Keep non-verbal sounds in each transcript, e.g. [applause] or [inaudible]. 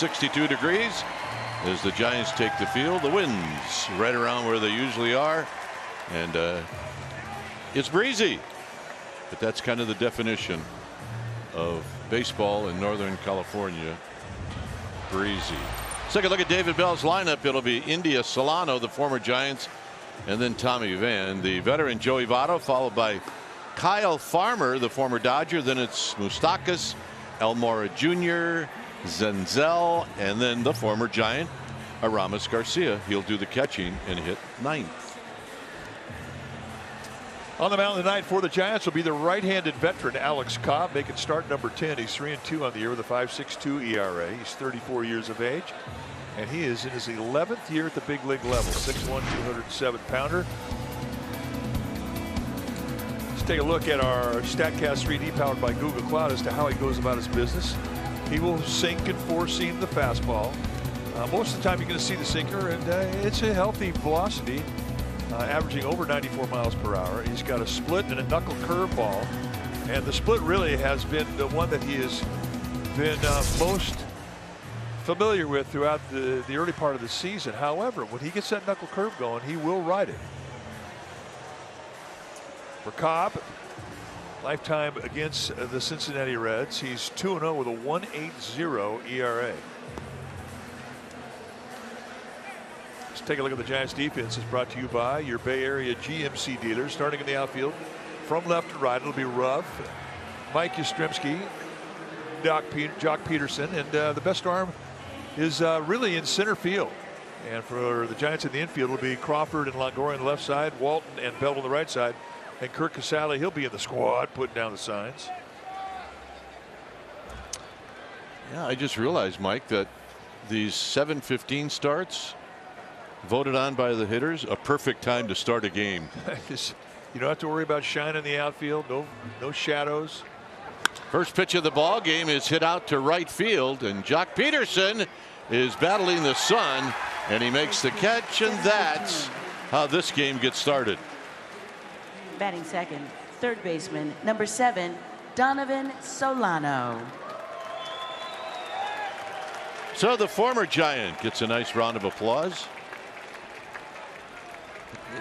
62 degrees as the Giants take the field. The winds right around where they usually are. And uh, it's breezy. But that's kind of the definition of baseball in Northern California. Breezy. A look at David Bell's lineup. It'll be India Solano, the former Giants, and then Tommy Pham, the veteran Joey Votto, followed by Kyle Farmer, the former Dodger. Then it's Moustakas, Almora Jr., Senzel, and then the former Giant, Aramis Garcia. He'll do the catching and hit ninth. On the mound tonight for the Giants will be the right-handed veteran Alex Cobb making start number 10. He's 3 and 2 on the year with a 5.62 ERA. He's 34 years of age and he is in his 11th year at the big league level. 6'1", 207 pounder. Let's take a look at our StatCast 3D powered by Google Cloud as to how he goes about his business. He will sink and four seam the fastball. Uh, most of the time you're going to see the sinker and uh, it's a healthy velocity uh, averaging over 94 miles per hour. He's got a split and a knuckle curveball. And the split really has been the one that he has been uh, most familiar with throughout the, the early part of the season. However, when he gets that knuckle curve going, he will ride it. For Cobb, lifetime against the Cincinnati Reds, he's 2 0 with a 1.80 ERA. Let's take a look at the Giants defense. Is brought to you by your Bay Area GMC dealer. Starting in the outfield from left to right, it'll be Ruf, Mike Yastrzemski, Doc Pe Joc Pederson, and uh, the best arm is uh, really in center field. And for the Giants in the infield, it'll be Crawford and Longoria on the left side, Walton and Bell on the right side, and Curt Casali. He'll be in the squad, putting down the signs. Yeah, I just realized, Mike, that these 7-15 starts voted on by the hitters a perfect time to start a game. [laughs] you don't have to worry about shine in the outfield. No, no shadows. First pitch of the ball game is hit out to right field, and Joc Pederson is battling the sun, and he makes the catch, and that's how this game gets started. Batting second, third baseman, number seven, Donovan Solano. So the former Giant gets a nice round of applause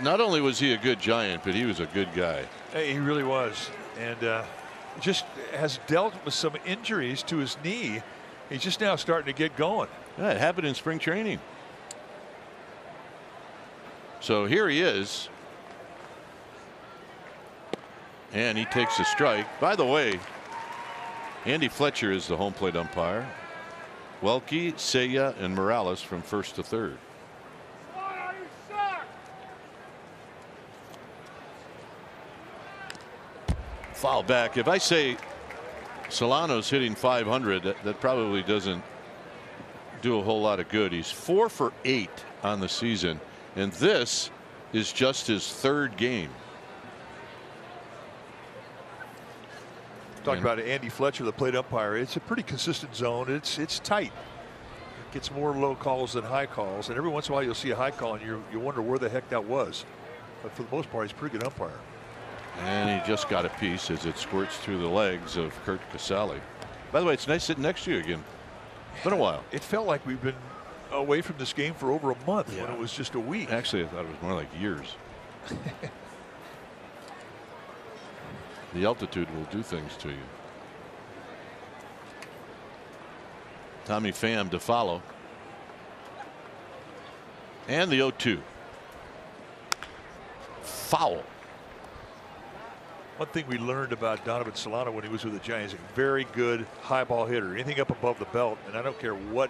not only was he a good Giant, but he was a good guy. Hey, he really was. And uh, just has dealt with some injuries to his knee. He's just now starting to get going. Yeah, it happened in spring training. So here he is. And he takes a strike. By the way, Andy Fletcher is the home plate umpire. Welke, Seiya, and Morales from first to third. foul back. If I say Solano's hitting 500, that, that probably doesn't do a whole lot of good. He's four for eight on the season, and this is just his third game. Talking about Andy Fletcher, the plate umpire. It's a pretty consistent zone. It's it's tight. It gets more low calls than high calls, and every once in a while you'll see a high call, and you you wonder where the heck that was. But for the most part, he's a pretty good umpire. And he just got a piece as it squirts through the legs of Curt Casali. By the way, it's nice sitting next to you again. It's been a while. It felt like we've been away from this game for over a month yeah. when it was just a week. Actually, I thought it was more like years. [laughs] the altitude will do things to you. Tommy Pham to follow. And the 0 2. Foul. One thing we learned about Donovan Solano when he was with the Giants, a very good high ball hitter. Anything up above the belt, and I don't care what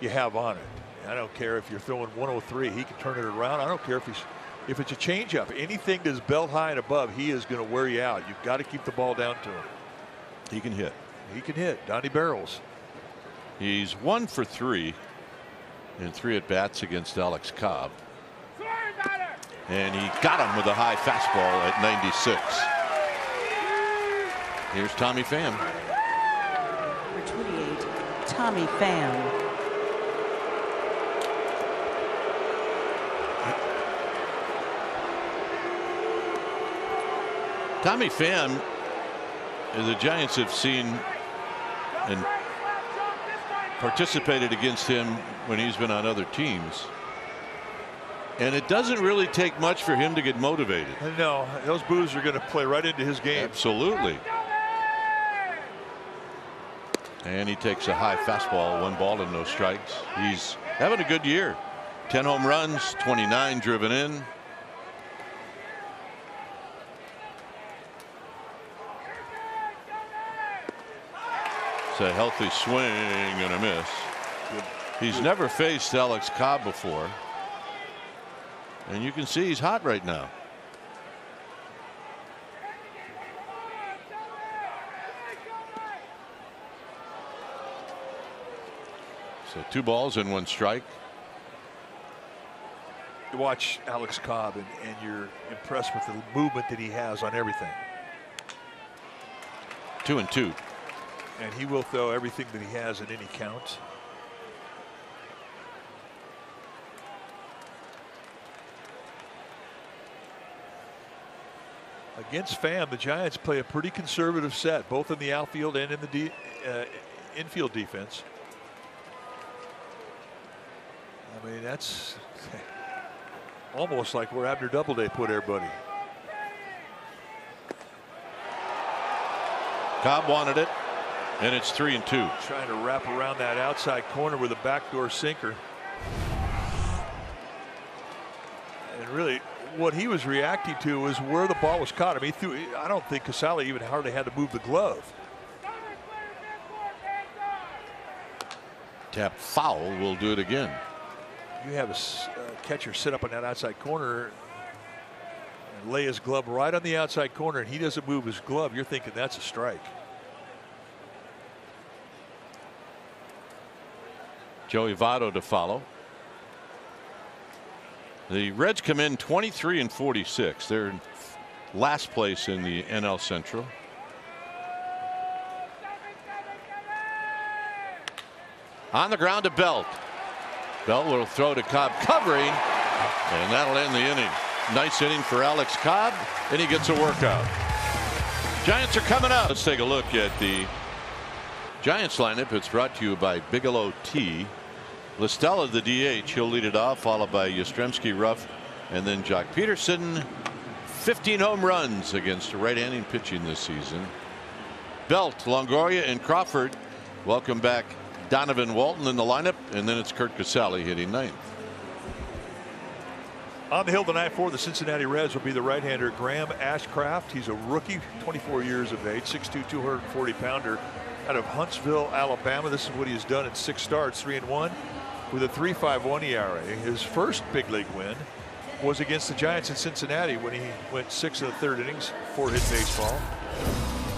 you have on it. I don't care if you're throwing 103, he can turn it around. I don't care if he's if it's a changeup, anything that's belt high and above, he is going to wear you out. You've got to keep the ball down to him. He can hit. He can hit. Donnie Barrels. He's one for three in three at bats against Alex Cobb. And he got him with a high fastball at 96. Here's Tommy Pham. Number 28, Tommy Pham. Tommy Pham, the Giants have seen and participated against him when he's been on other teams. And it doesn't really take much for him to get motivated. No, those boos are going to play right into his game. Absolutely. And he takes a high fastball, one ball and no strikes. He's having a good year. 10 home runs, 29 driven in. A healthy swing and a miss. He's never faced Alex Cobb before. And you can see he's hot right now. So two balls and one strike. You watch Alex Cobb and, and you're impressed with the movement that he has on everything. Two and two. And he will throw everything that he has in any count. Against Pham, the Giants play a pretty conservative set, both in the outfield and in the de uh, infield defense. I mean, that's [laughs] almost like where Abner Doubleday put everybody. Cobb wanted it, and it's three and two. Trying to wrap around that outside corner with a backdoor sinker. And really, what he was reacting to was where the ball was caught. I mean, threw, I don't think Casali even hardly had to move the glove. Tap foul will do it again. You have a uh, catcher sit up on that outside corner and lay his glove right on the outside corner, and he doesn't move his glove. You're thinking that's a strike. Joey Votto to follow. The Reds come in 23 and 46. They're last place in the NL Central. On the ground to Belt. Belt will throw to Cobb covering and that'll end the inning. Nice inning for Alex Cobb and he gets a workout. Giants are coming up. Let's take a look at the Giants lineup. It's brought to you by Bigelow Tea. La Stella, the DH, he'll lead it off, followed by Yastrzemski, Ruf, and then Joc Pederson. 15 home runs against right-handed pitching this season. Belt, Longoria, and Crawford. Welcome back Donovan Walton in the lineup, and then it's Curt Casali hitting ninth. On the hill tonight for the Cincinnati Reds will be the right-hander Graham Ashcraft. He's a rookie, 24 years of age, 6'2", 240 pounder out of Huntsville, Alabama. This is what he has done in six starts, three and one with a 3.51 ERA. His first big league win was against the Giants in Cincinnati when he went six of the third innings, four hit baseball.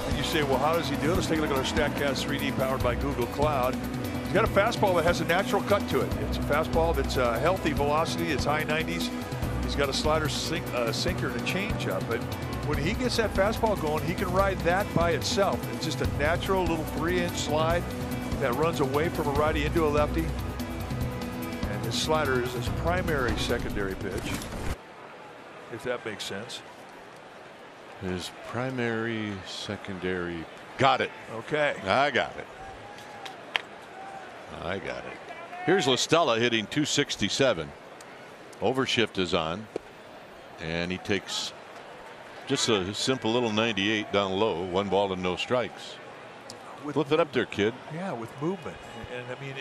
And you say, well, how does he do it? Let's take a look at our StatCast 3D powered by Google Cloud. He's got a fastball that has a natural cut to it. It's a fastball that's a healthy velocity. It's high 90s. He's got a slider, sink, uh, sinker, and a changeup. But when he gets that fastball going, he can ride that by itself. It's just a natural little three-inch slide that runs away from a righty into a lefty. And his slider is his primary secondary pitch, if that makes sense. His primary, secondary. Got it. Okay. I got it. I got it. Here's La Stella hitting 267. Overshift is on. And he takes just a simple little 98 down low. One ball and no strikes. With Flip it up there, kid. Yeah, with movement. And, I mean,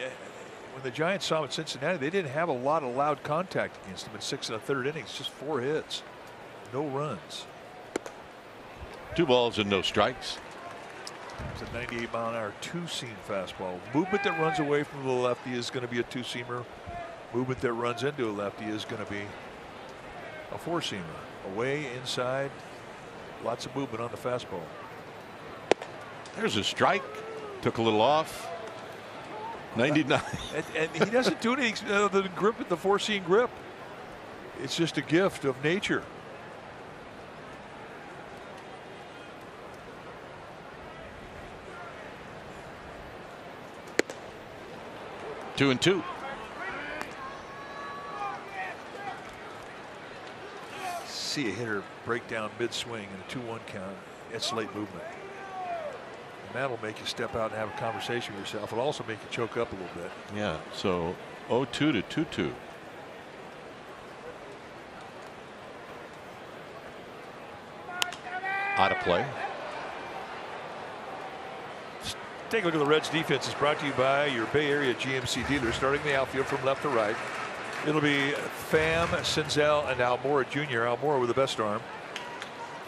when the Giants saw him at Cincinnati, they didn't have a lot of loud contact against him in six and a third innings, just four hits, no runs. Two balls and no strikes. It's a 98 mile an hour two seam fastball. Movement that runs away from the lefty is going to be a two seamer. Movement that runs into a lefty is going to be a four seamer. Away, inside, lots of movement on the fastball. There's a strike. Took a little off. 99. [laughs] and, and, he doesn't do anything other than grip the four seam grip. It's just a gift of nature. Two and two. See a hitter break down mid swing in a 2 1 count. It's late movement. That'll make you step out and have a conversation with yourself. It'll also make you choke up a little bit. Yeah. So 0-2 to 2-2. Out of play. Take a look at the Reds defense. It's brought to you by your Bay Area GMC dealer, starting the outfield from left to right. It'll be Pham, Senzel, and Almora Jr. Almora with the best arm.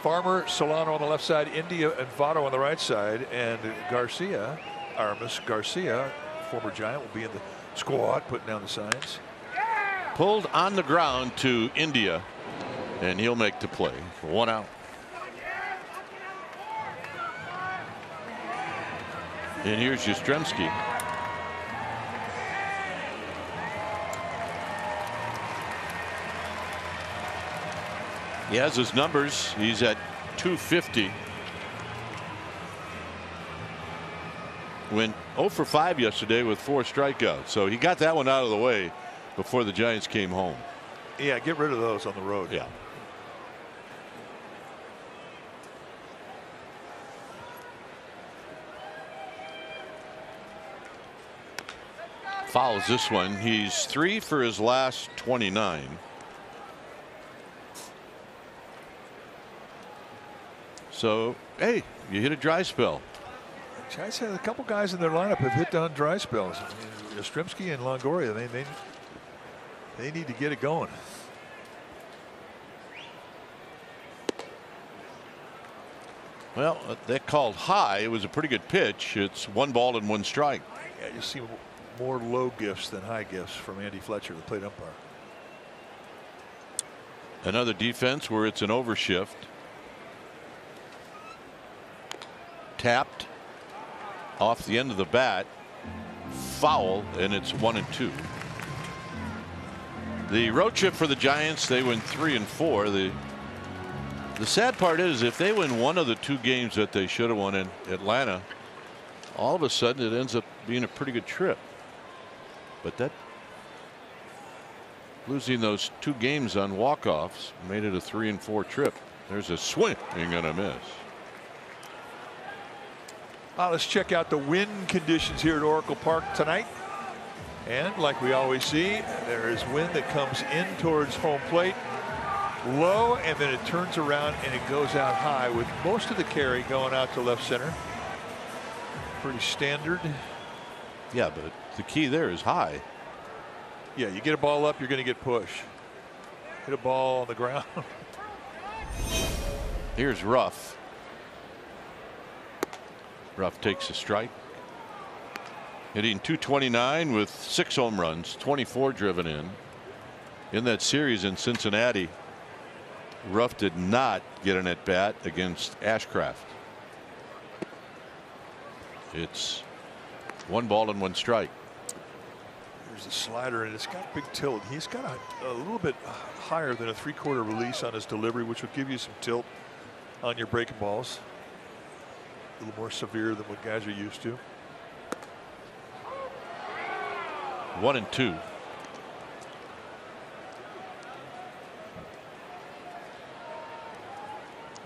Farmer, Solano on the left side, India and Votto on the right side, and Garcia, Aramis Garcia, former Giant, will be in the squad putting down the signs. Pulled on the ground to India, and he'll make the play one out. And here's Yastrzemski. He has his numbers. He's at 250. Went 0 for 5 yesterday with four strikeouts. So he got that one out of the way before the Giants came home. Yeah, get rid of those on the road. Yeah. Fouls this one. He's three for his last 29. So, hey, you hit a dry spell. Giants had a couple guys in their lineup have hit on dry spells. Yastrzemski and Longoria, they, they, they need to get it going. Well, that called high. It was a pretty good pitch. It's one ball and one strike. Yeah, you see more low gifts than high gifts from Andy Fletcher, the plate umpire. Another defense where it's an overshift. Tapped off the end of the bat. Foul, and it's one and two. The road trip for the Giants, they win three and four. The the sad part is if they win one of the two games that they should have won in Atlanta, all of a sudden it ends up being a pretty good trip. But that losing those two games on walk-offs made it a three and four trip. There's a swing and a miss. Let's check out the wind conditions here at Oracle Park tonight. And like we always see, there is wind that comes in towards home plate low and then it turns around and it goes out high with most of the carry going out to left center. Pretty standard. Yeah, but the key there is high. Yeah, you get a ball up, you're going to get push. Hit a ball on the ground. [laughs] Here's Ruf. Ruf takes a strike. Hitting 229 with six home runs, 24 driven in. In that series in Cincinnati, Ruf did not get an at bat against Ashcraft. It's one ball and one strike. There's a slider and it's got big tilt. He's got a, a little bit higher than a three quarter release on his delivery, which will give you some tilt on your breaking balls. A little more severe than what guys are used to. One and two.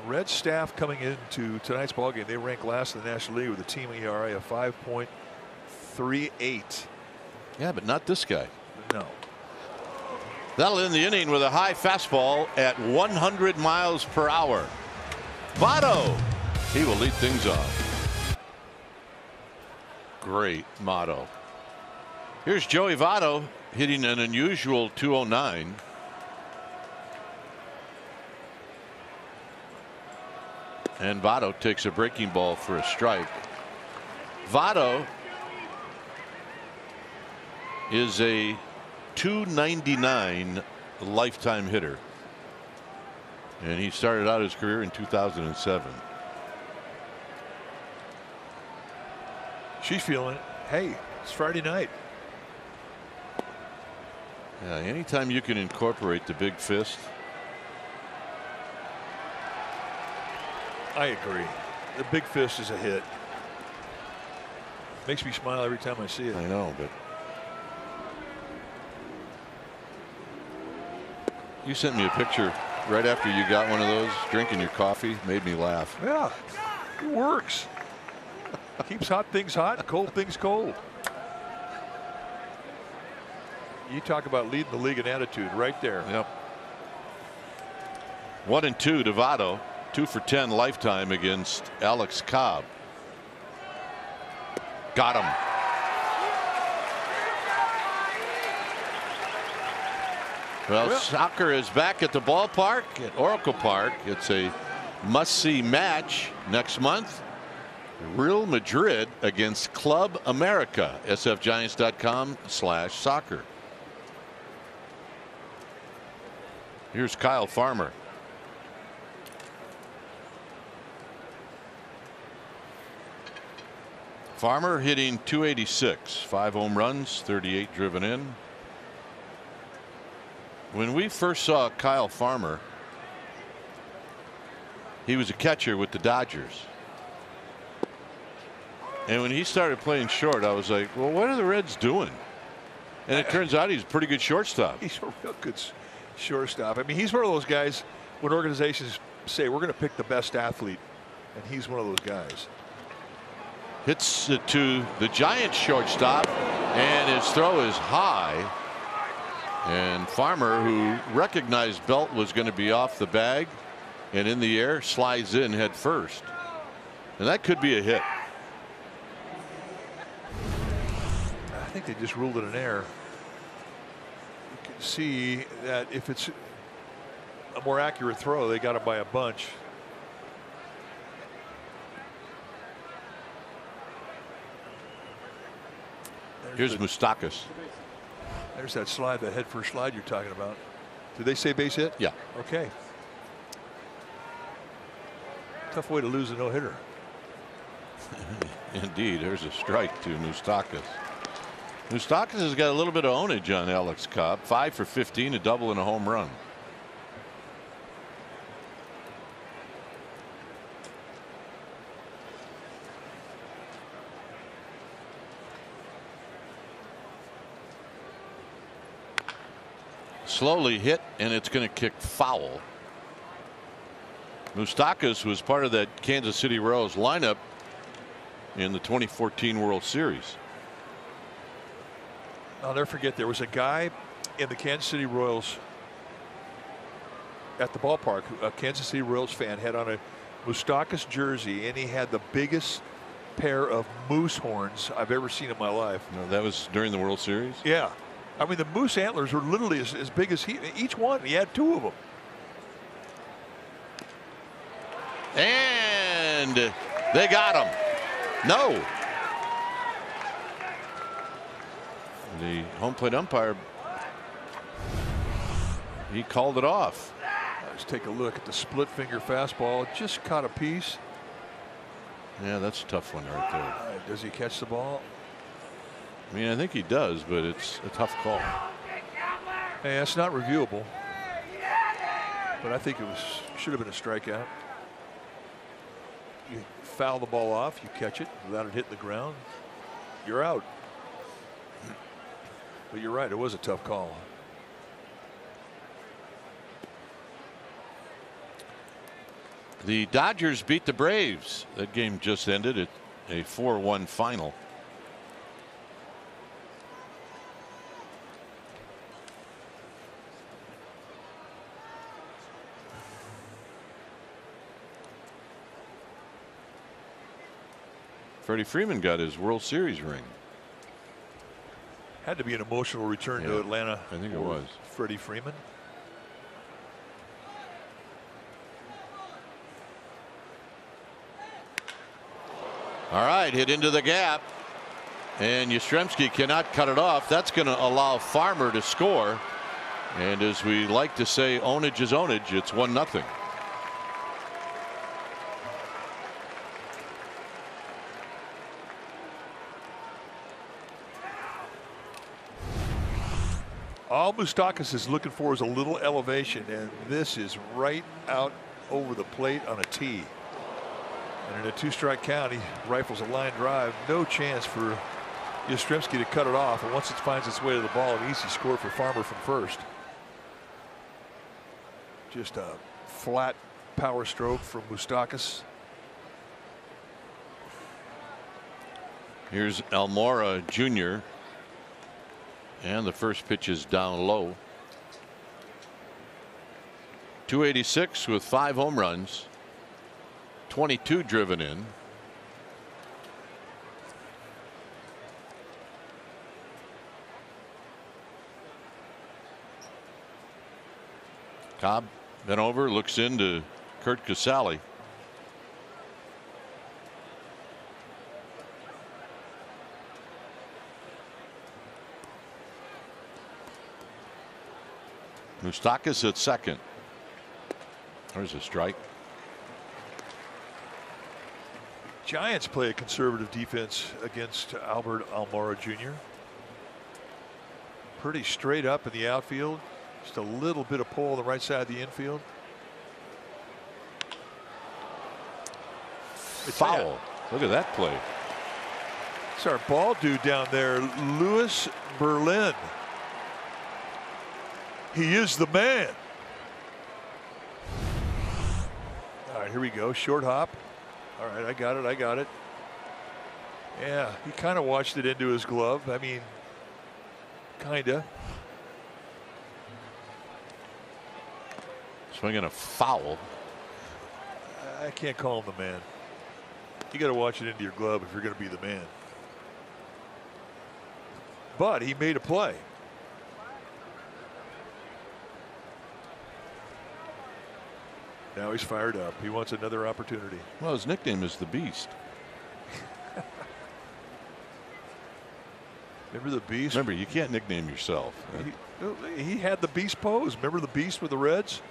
Red staff coming into tonight's ballgame, they rank last in the National League with a team ERA of 5.38. Yeah, but not this guy. No. That'll end the inning with a high fastball at 100 miles per hour. Votto, he will lead things off. Great motto. Here's Joey Votto hitting an unusual 209. And Votto takes a breaking ball for a strike. Votto is a 299 lifetime hitter. And he started out his career in 2007. She's feeling it. Hey, it's Friday night. Yeah, anytime you can incorporate the big fist. I agree. The big fist is a hit. Makes me smile every time I see it. I know, but you sent me a picture right after you got one of those drinking your coffee made me laugh. Yeah, it works. Keeps hot things hot cold things cold. You talk about leading the league in attitude right there. Yep. One and two Votto. Two for 10 lifetime against Alex Cobb. Got him. Well, Well- soccer is back at the ballpark at Oracle Park. It's a must see match next month. Real Madrid against Club America. sfgiants.com slash soccer. Here's Kyle Farmer. Farmer hitting 286, five home runs, 38 driven in. When we first saw Kyle Farmer, he was a catcher with the Dodgers. And when he started playing short, I was like, well, what are the Reds doing? And it turns out he's a pretty good shortstop. He's a real good shortstop. I mean, he's one of those guys when organizations say we're going to pick the best athlete, and he's one of those guys. hits it to the Giants shortstop and his throw is high and Farmer who recognized Belt was going to be off the bag and in the air slides in head first and that could be a hit. Think they just ruled it an error. You can see that if it's a more accurate throw, they got it by a bunch. Here's the- Moustakas. There's that slide, that head first slide you're talking about. Did they say base hit? Yeah. Okay. Tough way to lose a no hitter. [laughs] Indeed, there's a strike to Moustakas. Moustakas has got a little bit of ownage on Alex Cobb. Five for 15, a double and a home run. Slowly hit, and it's going to kick foul. Moustakas was part of that Kansas City Royals lineup in the 2014 World Series. I'll never forget there was a guy in the Kansas City Royals at the ballpark, a Kansas City Royals fan had on a Moustakas jersey and he had the biggest pair of moose horns I've ever seen in my life. No, that was during the World Series. Yeah. I mean, the moose antlers were literally as, as big as he, each one. He had two of them. And they got him. No. The home plate umpire, he called it off. Let's take a look at the split finger fastball. Just caught a piece. Yeah, that's a tough one right there. Does he catch the ball? I mean, I think he does, but it's a tough call. Hey, that's not reviewable. But I think it was should have been a strikeout. You foul the ball off, you catch it without it hitting the ground, you're out. But you're right, it was a tough call. The Dodgers beat the Braves. That game just ended at a 4 1 final. Freddie Freeman got his World Series ring. Had to be an emotional return to Atlanta. I think it was. Freddie Freeman. All right, hit into the gap. And Yastrzemski cannot cut it off. That's going to allow Farmer to score. And as we like to say, ownage is ownage. It's 1 nothing. Moustakas is looking for is a little elevation, and this is right out over the plate on a tee. And in a two-strike count, he rifles a line drive. No chance for Yastrzemski to cut it off. And once it finds its way to the ball, an easy score for Farmer from first. Just a flat power stroke from Moustakas. Here's Almora Jr. And the first pitch is down low. 286 with five home runs, 22 driven in. Cobb bent over, looks into Curt Casali. Moustakas at second. There's a strike. Giants play a conservative defense against Albert Almora Jr. Pretty straight up in the outfield. Just a little bit of pull on the right side of the infield. It's foul. Look at that play. It's our ball dude down there, Lewis Berlin. He is the man. All right, here we go. Short hop. All right, I got it. I got it. Yeah, he kind of watched it into his glove. I mean, kind of. Swinging a foul. I can't call him the man. You got to watch it into your glove if you're going to be the man. But he made a play. Now he's fired up. He wants another opportunity. Well, his nickname is the Beast. Remember the Beast? Remember, you can't nickname yourself. He, he had the Beast pose. Remember the Beast with the Reds?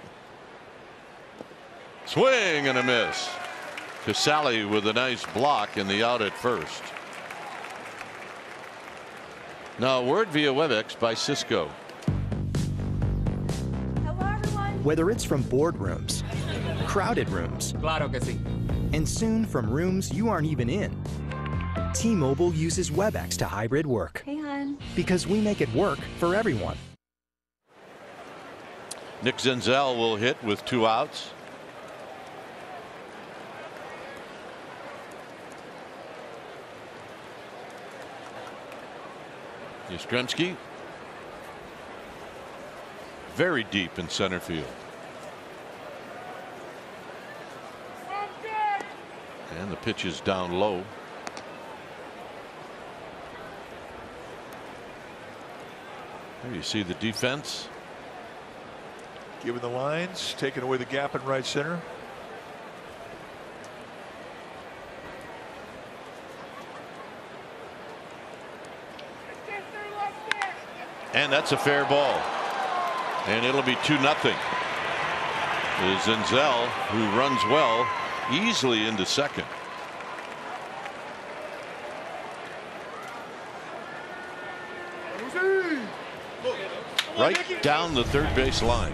Swing and a miss. Casali with a nice block in the out at first. Now, word via WebEx by Cisco. Hello, everyone. Whether it's from boardrooms, crowded rooms, claro que sí. and soon from rooms you aren't even in, T-Mobile uses WebEx to hybrid work. Hey, hon. Because we make it work for everyone. Nick Senzel will hit with two outs. Yastrzemski very deep in center field. And the pitch is down low. There you see the defense. Giving the lines, taking away the gap in right center. And that's a fair ball. And it'll be 2 nothing. Senzel, who runs well, easily into second. Right down the third base line.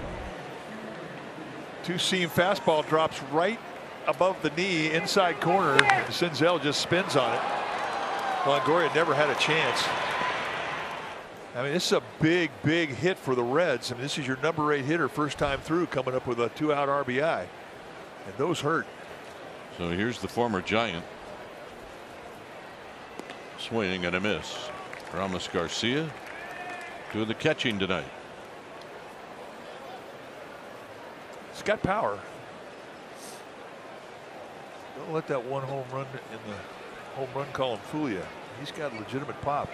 Two seam fastball drops right above the knee inside corner. And Senzel just spins on it. Longoria never had a chance. I mean, this is a big, big hit for the Reds. I mean, this is your number eight hitter, first time through, coming up with a two out RBI. And those hurt. So here's the former Giant. Swing and a miss. Aramis Garcia doing the catching tonight. He's got power. Don't let that one home run in the home run column fool you. He's got a legitimate pop.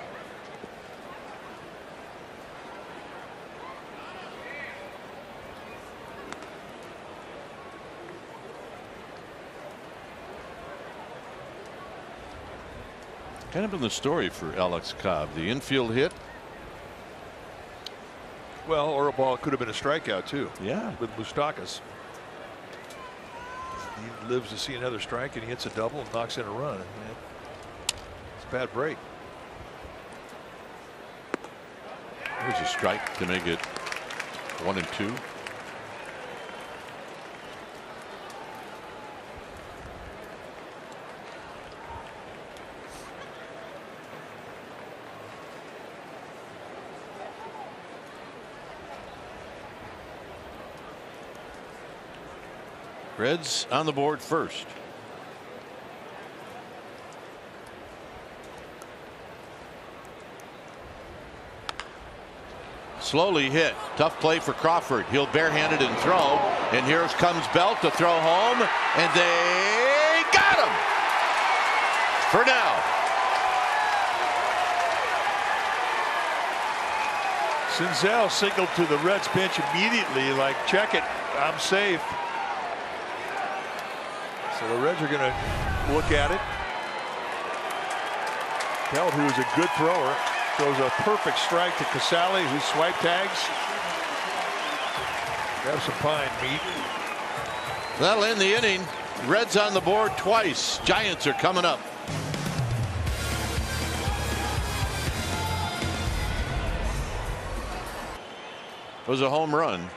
Kind of been the story for Alex Cobb. The infield hit. Well, or a ball could have been a strikeout too. Yeah. With Moustakas. He lives to see another strike and he hits a double and knocks in a run. It's a bad break. There's a strike to make it one and two. Reds on the board first. Slowly hit. Tough play for Crawford. He'll barehanded and throw. And here comes Belt to throw home. And they got him for now. Senzel signaled to the Reds bench immediately like check it. I'm safe. So the Reds are going to look at it. Belt, who is a good thrower, throws a perfect strike to Casali, who swipe tags. Grab some pine meat. That'll end the inning. Reds on the board twice. Giants are coming up. It was a home run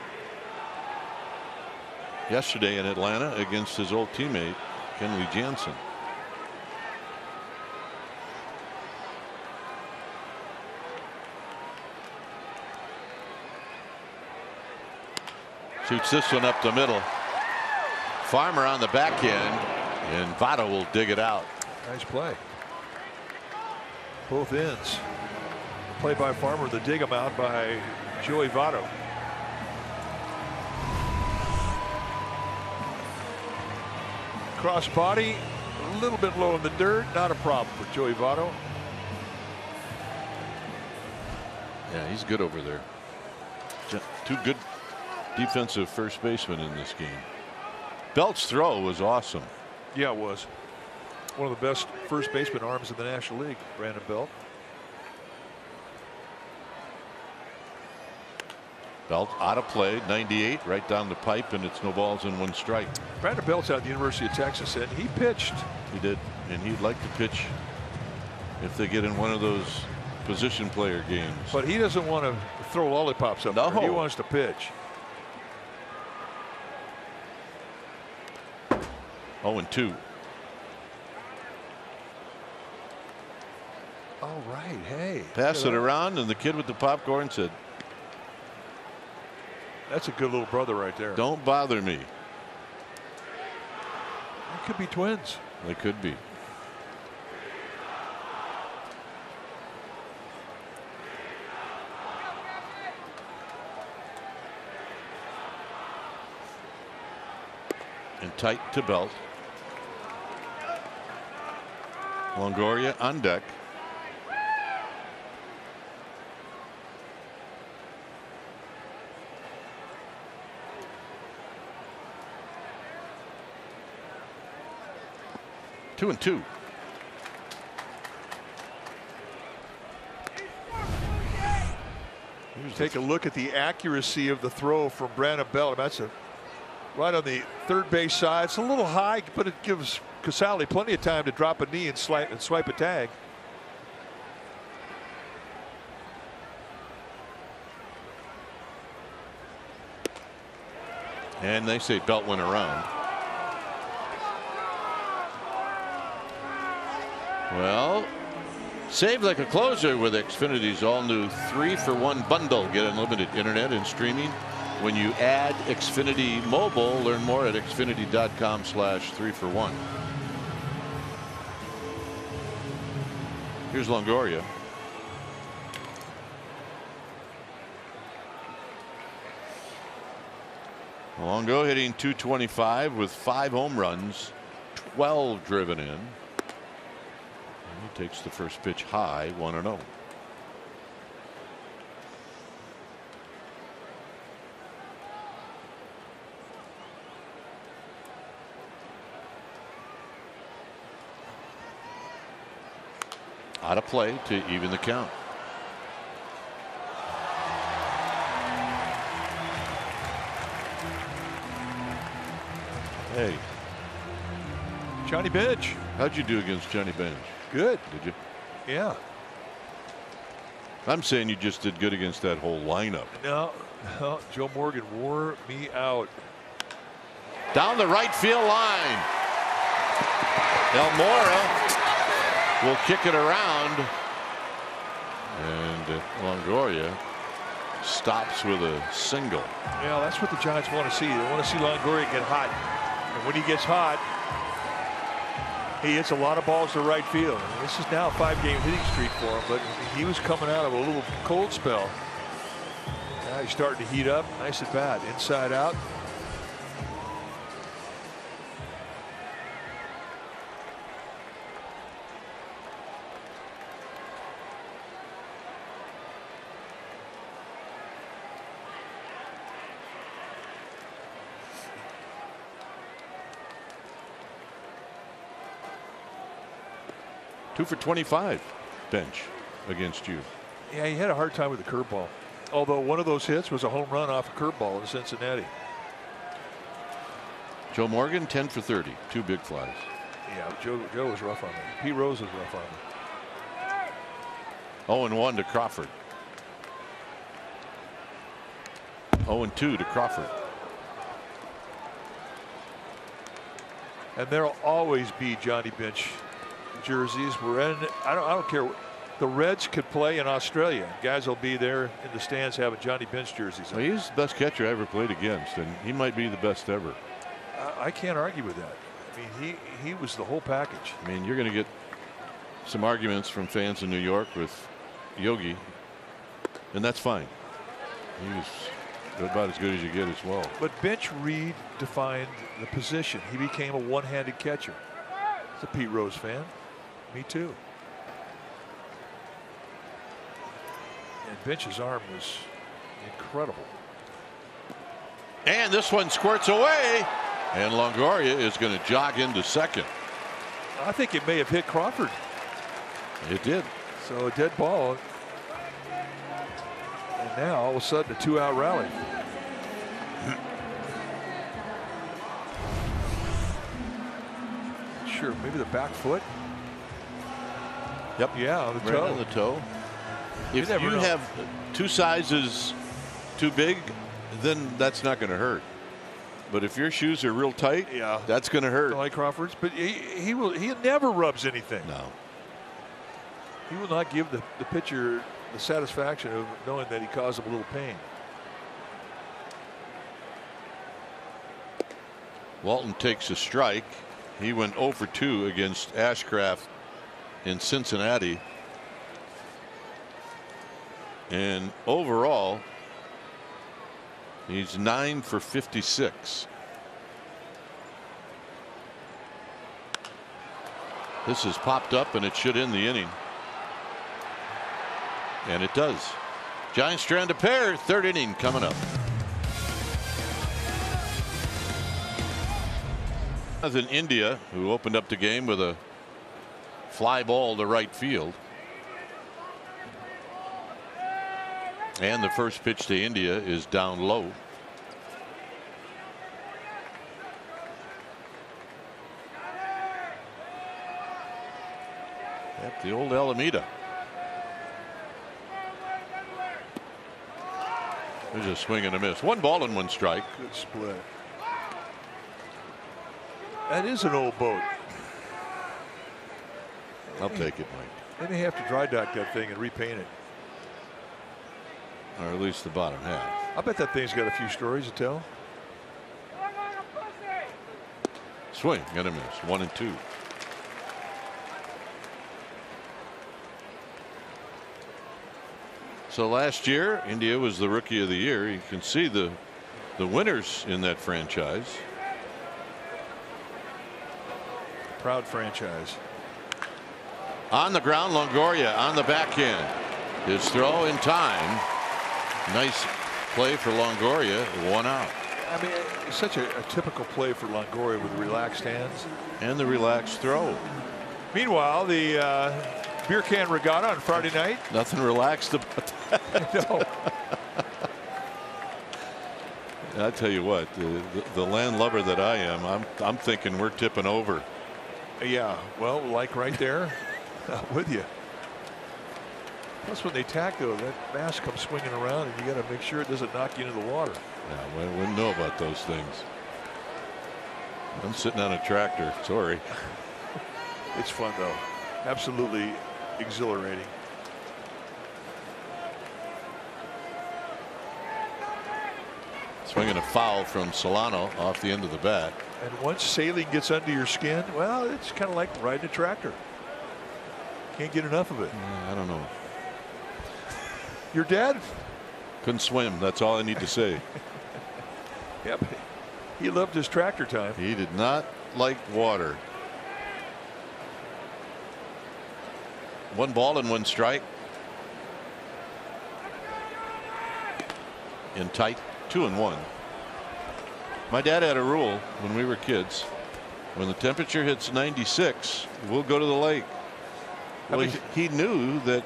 yesterday in Atlanta against his old teammate Kenley Jansen. Shoots this one up the middle. Farmer on the back end and Votto will dig it out. Nice play. Both ends. Play by Farmer, the dig him out by Joey Votto. Cross body, a little bit low in the dirt, not a problem for Joey Votto. Yeah, he's good over there. Two good defensive first basemen in this game. Belt's throw was awesome. Yeah, it was. One of the best first baseman arms in the National League, Brandon Belt. Belt out of play, 98, right down the pipe, and it's no balls and one strike. Brandon Belt's out of the University of Texas, said he pitched. He did, and he'd like to pitch if they get in one of those position player games. But he doesn't want to throw lollipops up no. there. He wants to pitch. Oh, and 2. All right, hey. Pass it around, and the kid with the popcorn said, That's a good little brother right there. Don't bother me. It could be twins. They could be. And tight to belt. Longoria on deck. Two and two. Take a look at the accuracy of the throw from Brandon Belt. That's a right on the third base side. It's a little high, but it gives Casali plenty of time to drop a knee and swipe and swipe a tag. And they say Belt went around. Well, save like a closer with Xfinity's all new three for one bundle. Get unlimited internet and streaming when you add Xfinity Mobile. Learn more at xfinity.com slash three for one. Here's Longoria. Longo hitting 225 with five home runs, 12 driven in. Takes the first pitch high, 1 0. Out of play to even the count. Hey. Johnny Bench. How'd you do against Johnny Bench? Good. Did you? Yeah. I'm saying you just did good against that whole lineup. No, no, Joe Morgan wore me out. Down the right field line. Almora will kick it around. And uh, Longoria stops with a single. Yeah, that's what the Giants want to see. They want to see Longoria get hot. And when he gets hot, he hits a lot of balls to right field. This is now a five game hitting streak for him, but he was coming out of a little cold spell. Now he's starting to heat up. Nice at bat. Inside out. Two for 25 bench against you. Yeah, he had a hard time with the curveball. Although one of those hits was a home run off a curveball in Cincinnati. Joe Morgan 10 for 30, two big flies. Yeah, Joe Joe was rough on me. Pete Rose was rough on me. 0 and 1 to Crawford. 0 and 2 to Crawford. And there'll always be Johnny Bench jerseys. We're in. I don't. I don't care. The Reds could play in Australia. Guys will be there in the stands having Johnny Bench jerseys. Well, he's the best catcher I ever played against, and he might be the best ever. I, I can't argue with that. I mean, he he was the whole package. I mean, you're going to get some arguments from fans in New York with Yogi, and that's fine. He was about as good as you get as well. But Bench redefined the position. He became a one-handed catcher. It's a Pete Rose fan. Me too. And Bench's arm was incredible. And this one squirts away, and Longoria is going to jog into second. I think it may have hit Crawford. It did. So a dead ball. And now all of a sudden a two out rally. Sure, maybe the back foot. Yep. Yeah, on the Right toe. on the toe. If never you have two sizes too big, then that's not going to hurt. But if your shoes are real tight, Yeah. that's going to hurt. like Crawford's, but he, he will he never rubs anything. No. He will not give the, the pitcher the satisfaction of knowing that he caused him a little pain. Walton takes a strike. He went 0 for 2 against Ashcraft in Cincinnati. And overall, he's 9 for 56. This has popped up and it should end the inning. And it does. Giants strand a pair, third inning coming up. As in India, who opened up the game with a fly ball to right field. And the first pitch to India is down low. Yep, the old Alameda. There's a swing and a miss. One ball and one strike. Good split. That is an old boat. I'll take it, Mike. They may have to dry dock that thing and repaint it. Or at least the bottom half. I bet that thing's got a few stories to tell. Swing and a miss. One and two. So last year, India was the rookie of the year. You can see the the winners in that franchise. Proud franchise. On the ground, Longoria on the backhand. His throw in time. Nice play for Longoria. One out. I mean, it's such a, a typical play for Longoria with relaxed hands. And the relaxed throw. Meanwhile, the uh, beer can regatta on Friday night. Nothing relaxed about that. [laughs] no, I tell you what, the, the, the landlubber that I am, I'm I'm thinking we're tipping over. yeah, well, like right there, [laughs] with you. Plus, when they tack though, that mask comes swinging around, and you got to make sure it doesn't knock you into the water. Yeah, we wouldn't know about those things. I'm sitting on a tractor. Sorry. [laughs] It's fun though, absolutely exhilarating. Swinging a foul from Solano off the end of the bat. And once sailing gets under your skin, well, it's kind of like riding a tractor. Can't get enough of it. Yeah, I don't know. Your dad Couldn't swim. That's all I need to say. [laughs] Yep. He loved his tractor time. He did not like water. One ball and one strike. In tight, two and one. My dad had a rule when we were kids. When the temperature hits 96, we'll go to the lake. Well, he, he knew that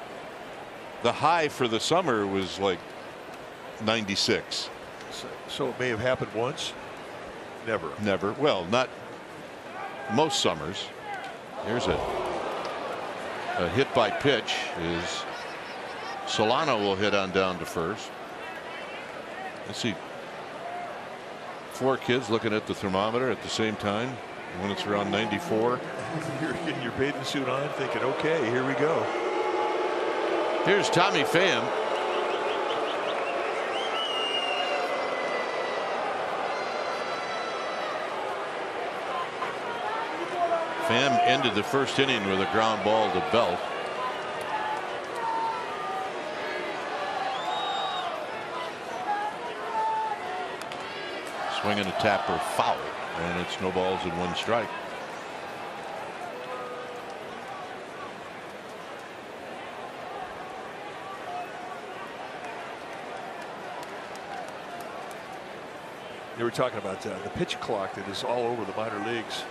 the high for the summer was like 96. So, so it may have happened once. Never. Never. Well, not most summers. Here's a, a hit by pitch is Solano will hit on down to first. Let's see. Four kids looking at the thermometer at the same time when it's around 94. [laughs] You're getting your bathing suit on, thinking, okay, here we go. Here's Tommy Pham. Pham ended the first inning with a ground ball to Belt. Swinging a tapper foul, and it's no balls and one strike. You were talking about uh, the pitch clock that is all over the minor leagues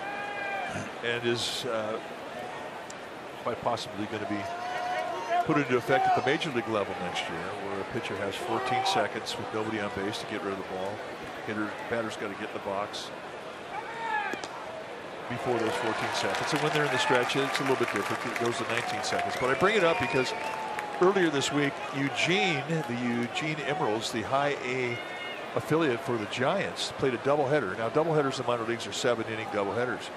and is uh, quite possibly going to be put into effect at the major league level next year, where a pitcher has 14 seconds with nobody on base to get rid of the ball. Hitter, batter's got to get in the box before those 14 seconds. And when they're in the stretch, it's a little bit different. It goes to 19 seconds. But I bring it up because earlier this week, Eugene, the Eugene Emeralds, the high A affiliate for the Giants, played a doubleheader. Now, doubleheaders in minor leagues are seven inning doubleheaders.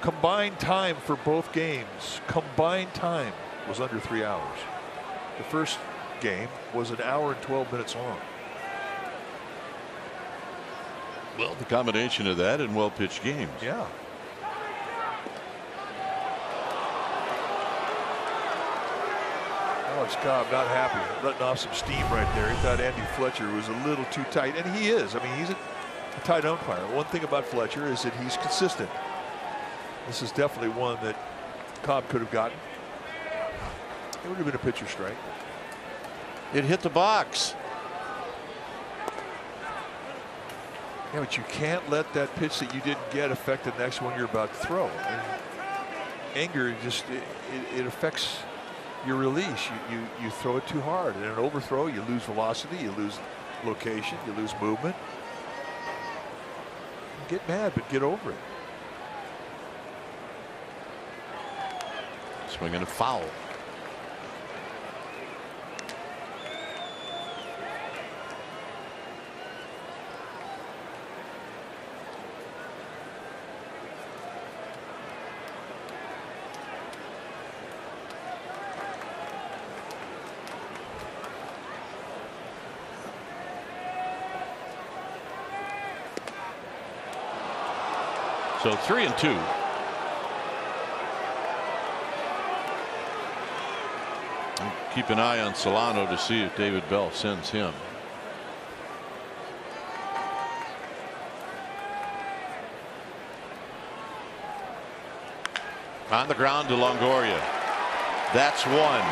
Combined time for both games, combined time was under three hours. The first game was an hour and 12 minutes long. Well, the combination of that and well pitched games. Yeah. Alex Cobb not happy, letting off some steam right there. He thought Andy Fletcher was a little too tight, and he is. I mean, he's a, a tight umpire. One thing about Fletcher is that he's consistent. This is definitely one that Cobb could have gotten. It would have been a pitcher strike. It hit the box. Yeah, but you can't let that pitch that you didn't get affect the next one you're about to throw. And anger just it, it, it affects your release. You, you you throw it too hard. And an overthrow, you lose velocity, you lose location, you lose movement. Get mad, but get over it. Swinging a foul. So three and two. Keep an eye on Solano to see if David Bell sends him. On the ground to Longoria. That's one.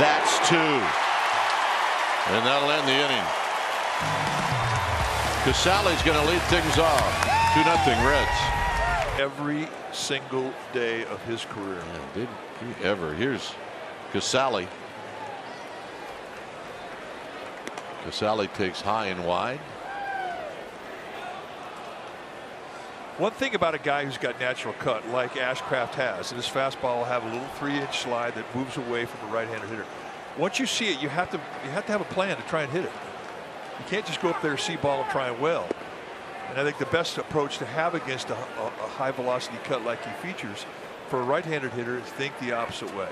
That's two. And that'll end the inning. Casali's going to lead things off. 2 nothing Reds. Every single day of his career. Yeah, did he ever. Here's Casali. Casali takes high and wide. One thing about a guy who's got natural cut like Ashcraft has, and his fastball will have a little three-inch slide that moves away from a right-handed hitter. Once you see it, you have to you have to have a plan to try and hit it. You can't just go up there, see ball, and try and well. And I think the best approach to have against a, a high velocity cut like he features for a right-handed hitter think the opposite way.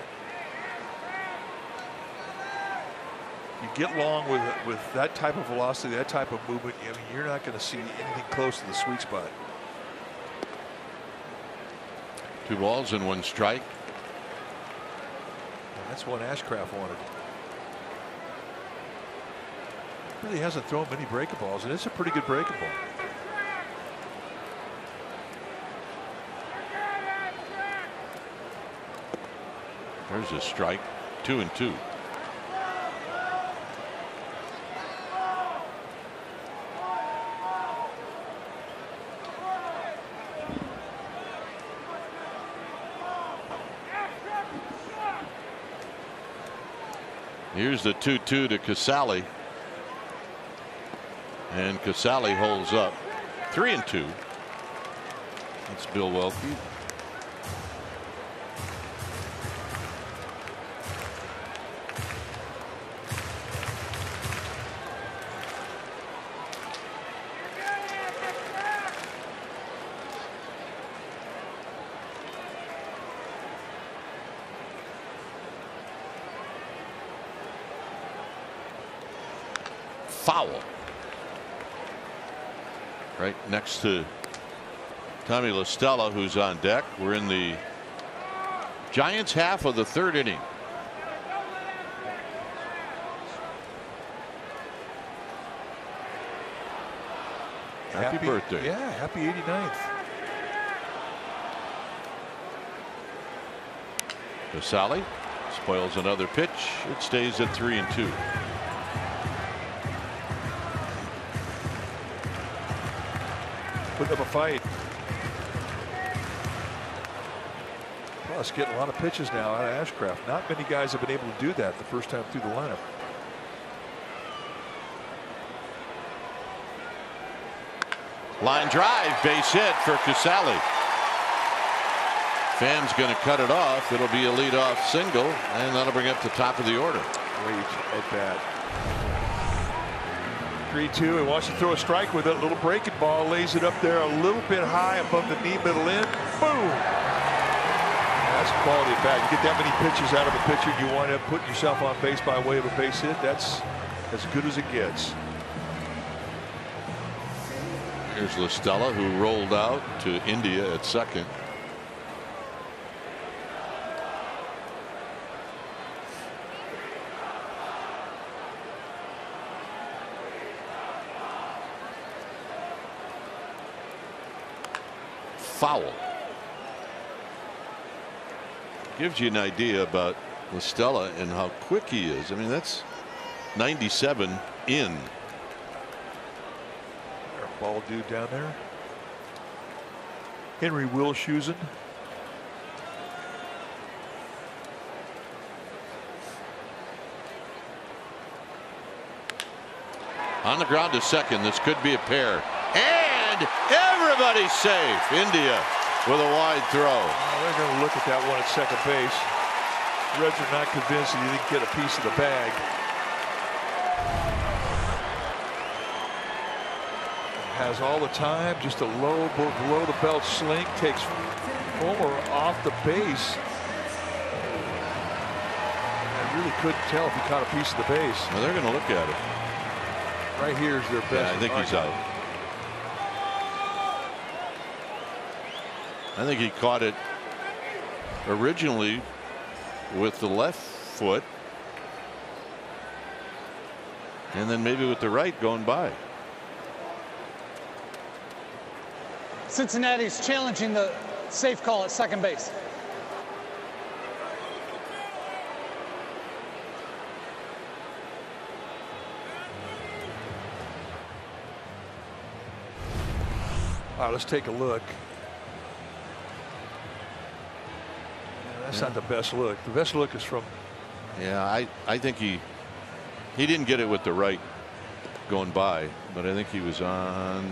You get long with with that type of velocity, that type of movement. I mean, you're not going to see anything close to the sweet spot. Two balls and one strike. And that's what Ashcraft wanted. really hasn't thrown many breaking balls, and it's a pretty good breaking There's a strike, two and two. Here's the 2 2 to Casali. And Casali holds up 3 and 2. That's Bill Welke. Tommy La Stella, who's on deck. We're in the Giants half of the third inning. Happy, happy birthday. Yeah, happy 89th. Casali spoils another pitch. It stays at three and two. Put up a fight. Plus, getting a lot of pitches now out of Ashcraft. Not many guys have been able to do that the first time through the lineup. Line drive, base hit for Casali. Pham's going to cut it off. It'll be a leadoff single, and that'll bring up the top of the order. Great at bat. 3-2 and wants to throw a strike with it. A little breaking ball lays it up there a little bit high above the knee middle end. Boom. Quality at bat. You get that many pitches out of a pitcher, you wind up putting yourself on base by way of a base hit. That's as good as it gets. Here's La Stella, who rolled out to India at second. foul. Gives you an idea about La Stella and how quick he is. I mean, that's 97 in. Ball dude down there. Henry Wilshusen. On the ground to second. This could be a pair. And everybody's safe. India with a wide throw. Well, they're going to look at that one at second base. Reds are not convinced that he didn't get a piece of the bag. Has all the time, just a low below the belt sling, takes Farmer off the base. I really couldn't tell if he caught a piece of the base. Well, they're going to look at it. Right here is their best. Yeah, I think he's out. I think he caught it originally with the left foot and then maybe with the right going by. Cincinnati's challenging the safe call at second base. All right, let's take a look. That's yeah. not the best look. The best look is from. Yeah, I I think he he didn't get it with the right going by, but I think he was on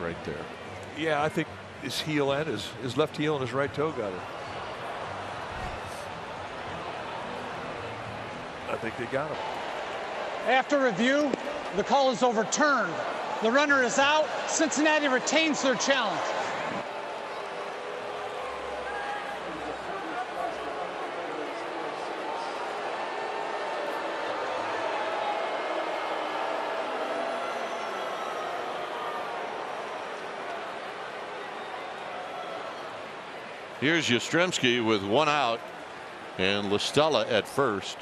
right there. Yeah, I think his heel and his his left heel and his right toe got it. I think they got him. After review, the call is overturned. The runner is out. Cincinnati retains their challenge. Here's Yastrzemski with one out and La Stella at first.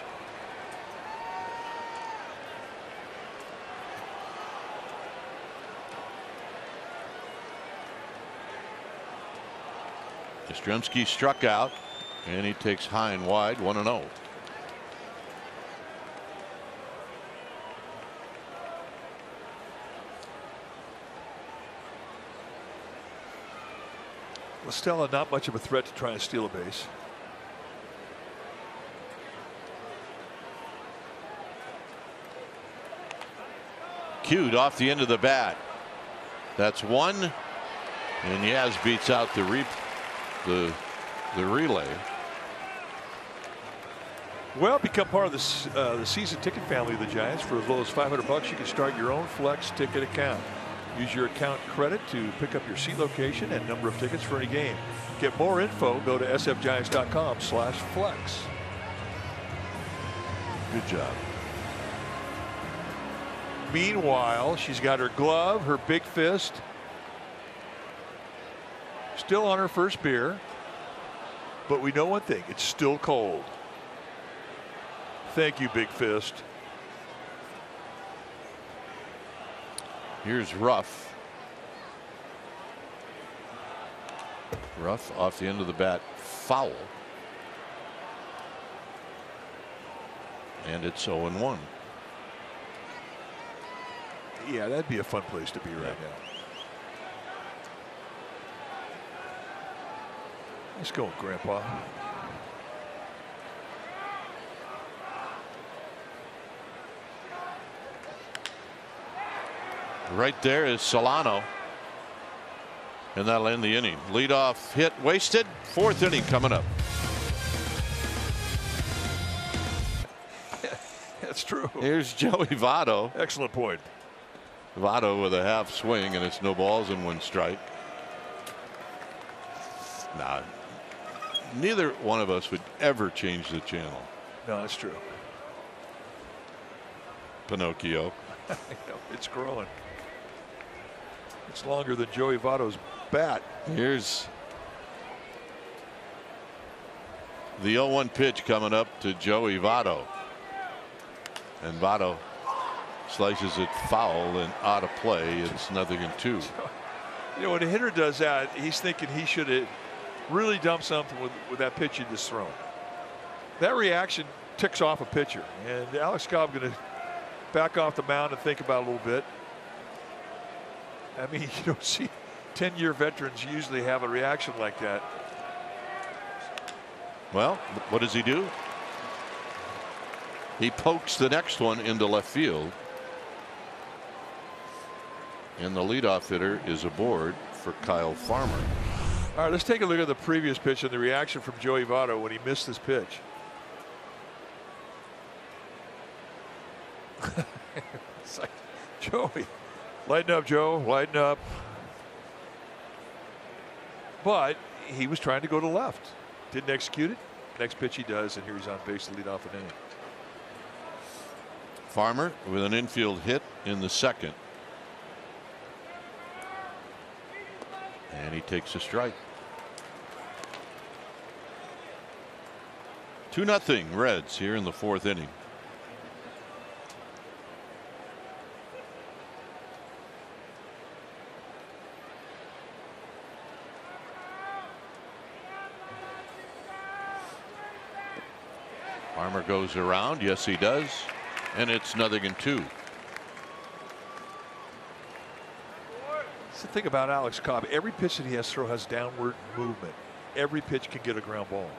Yastrzemski struck out and he takes high and wide 1 0. Stella not much of a threat to try and steal a base. Cued off the end of the bat. That's one. And Yaz beats out the re the the relay. Well, become part of this uh, the season ticket family of the Giants for as low as 500 bucks. You can start your own flex ticket account. Use your account credit to pick up your seat location and number of tickets for any game. Get more info. Go to sfgiants.com slash flex. Good job. Meanwhile, she's got her glove, her big fist, still on her first beer. But we know one thing: it's still cold. Thank you, Big Fist. Here's Ruf. Ruf off the end of the bat, foul. And it's 0 1. Yeah, that'd be a fun place to be right now. Let's go, Grandpa. Right there is Solano. And that'll end the inning. Leadoff hit wasted. Fourth inning coming up. [laughs] That's true. Here's Joey Votto. Excellent point. Votto with a half swing and it's no balls and one strike. Nah, neither one of us would ever change the channel. No, that's true. Pinocchio. [laughs] it's growing. It's longer than Joey Votto's bat. Here's the 0 1 pitch coming up to Joey Votto. And Votto slices it foul and out of play. It's nothing in two. You know, when a hitter does that, he's thinking he should have really done something with, with that pitch he just thrown. That reaction ticks off a pitcher. And Alex Cobb going to back off the mound and think about it a little bit. I mean, [laughs] you don't see 10 year veterans usually have a reaction like that. Well, what does he do? He pokes the next one into left field. And the leadoff hitter is aboard for Kyle Farmer. All right, let's take a look at the previous pitch and the reaction from Joey Votto when he missed this pitch. [laughs] it's like, Joey, lighten up, Joe, lighten up. But he was trying to go to left. Didn't execute it. Next pitch he does, and here he's on base to lead off an inning. Farmer with an infield hit in the second. And he takes a strike. 2 nothing Reds here in the fourth inning. Farmer goes around. Yes, he does. And it's nothing in two. That's the thing about Alex Cobb. Every pitch that he has throw has downward movement. Every pitch can get a ground ball.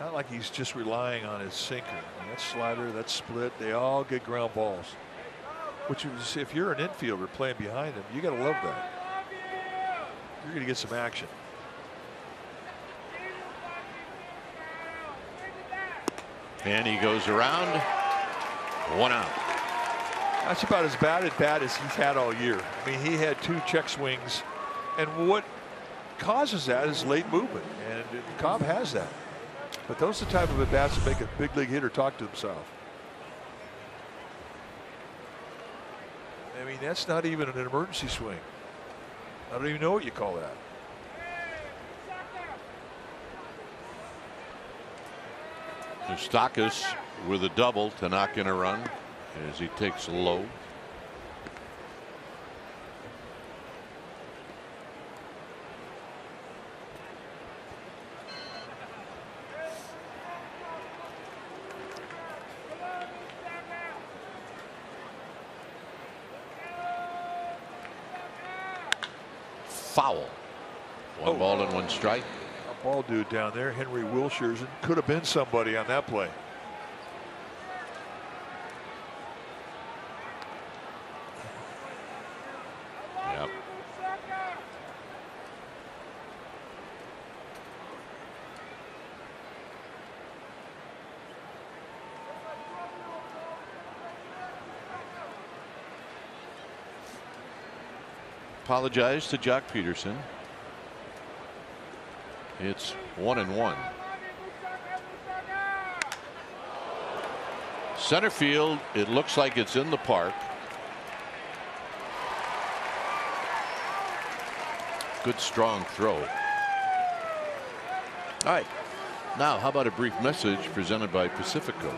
Not like he's just relying on his sinker. Mean, that slider, that split, they all get ground balls. Which is, if you're an infielder playing behind him, you got to love that. You're going to get some action. And he goes around. One out. That's about as bad at bat as he's had all year. I mean, he had two check swings, and what causes that is late movement, and Cobb has that. But those are the type of at bats that make a big league hitter talk to himself. I mean, that's not even an emergency swing. I don't even know what you call that. Moustakas with a double to knock in a run as he takes low. Foul. One oh. ball and one strike. A dude down there, Henry Wilshire, could have been somebody on that play. Yep. Apologize to Joc Pederson. It's one and one. Center field, it looks like it's in the park. Good strong throw. All right. Now, how about a brief message presented by Pacifico?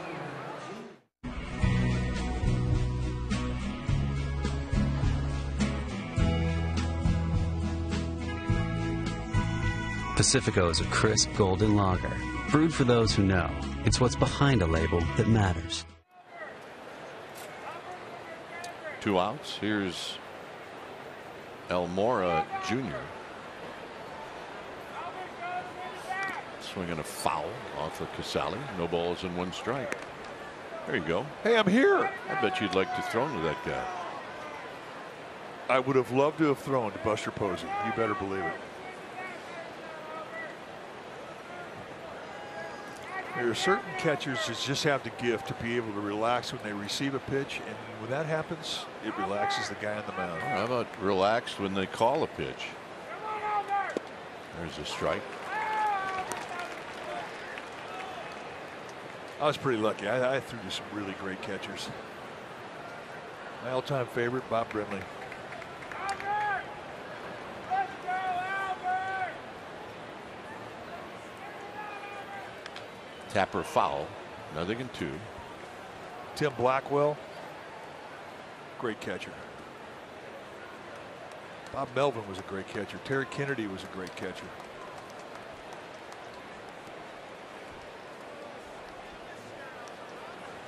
Pacifico is a crisp golden lager, brewed for those who know. It's what's behind a label that matters. Two outs. Here's Almora Jr. Swinging a foul off of Casali. No balls and one strike. There you go. Hey, I'm here. I bet you'd like to throw to that guy. I would have loved to have thrown to Buster Posey. You better believe it. There are certain catchers that just have the gift to be able to relax when they receive a pitch, and when that happens, it relaxes the guy on the mound. How about relaxed when they call a pitch? There's a strike. I was pretty lucky. I, I threw to some really great catchers. My all-time favorite, Bob Brenly. Tapper foul. Nothing in two. Tim Blackwell, great catcher. Bob Melvin was a great catcher. Terry Kennedy was a great catcher.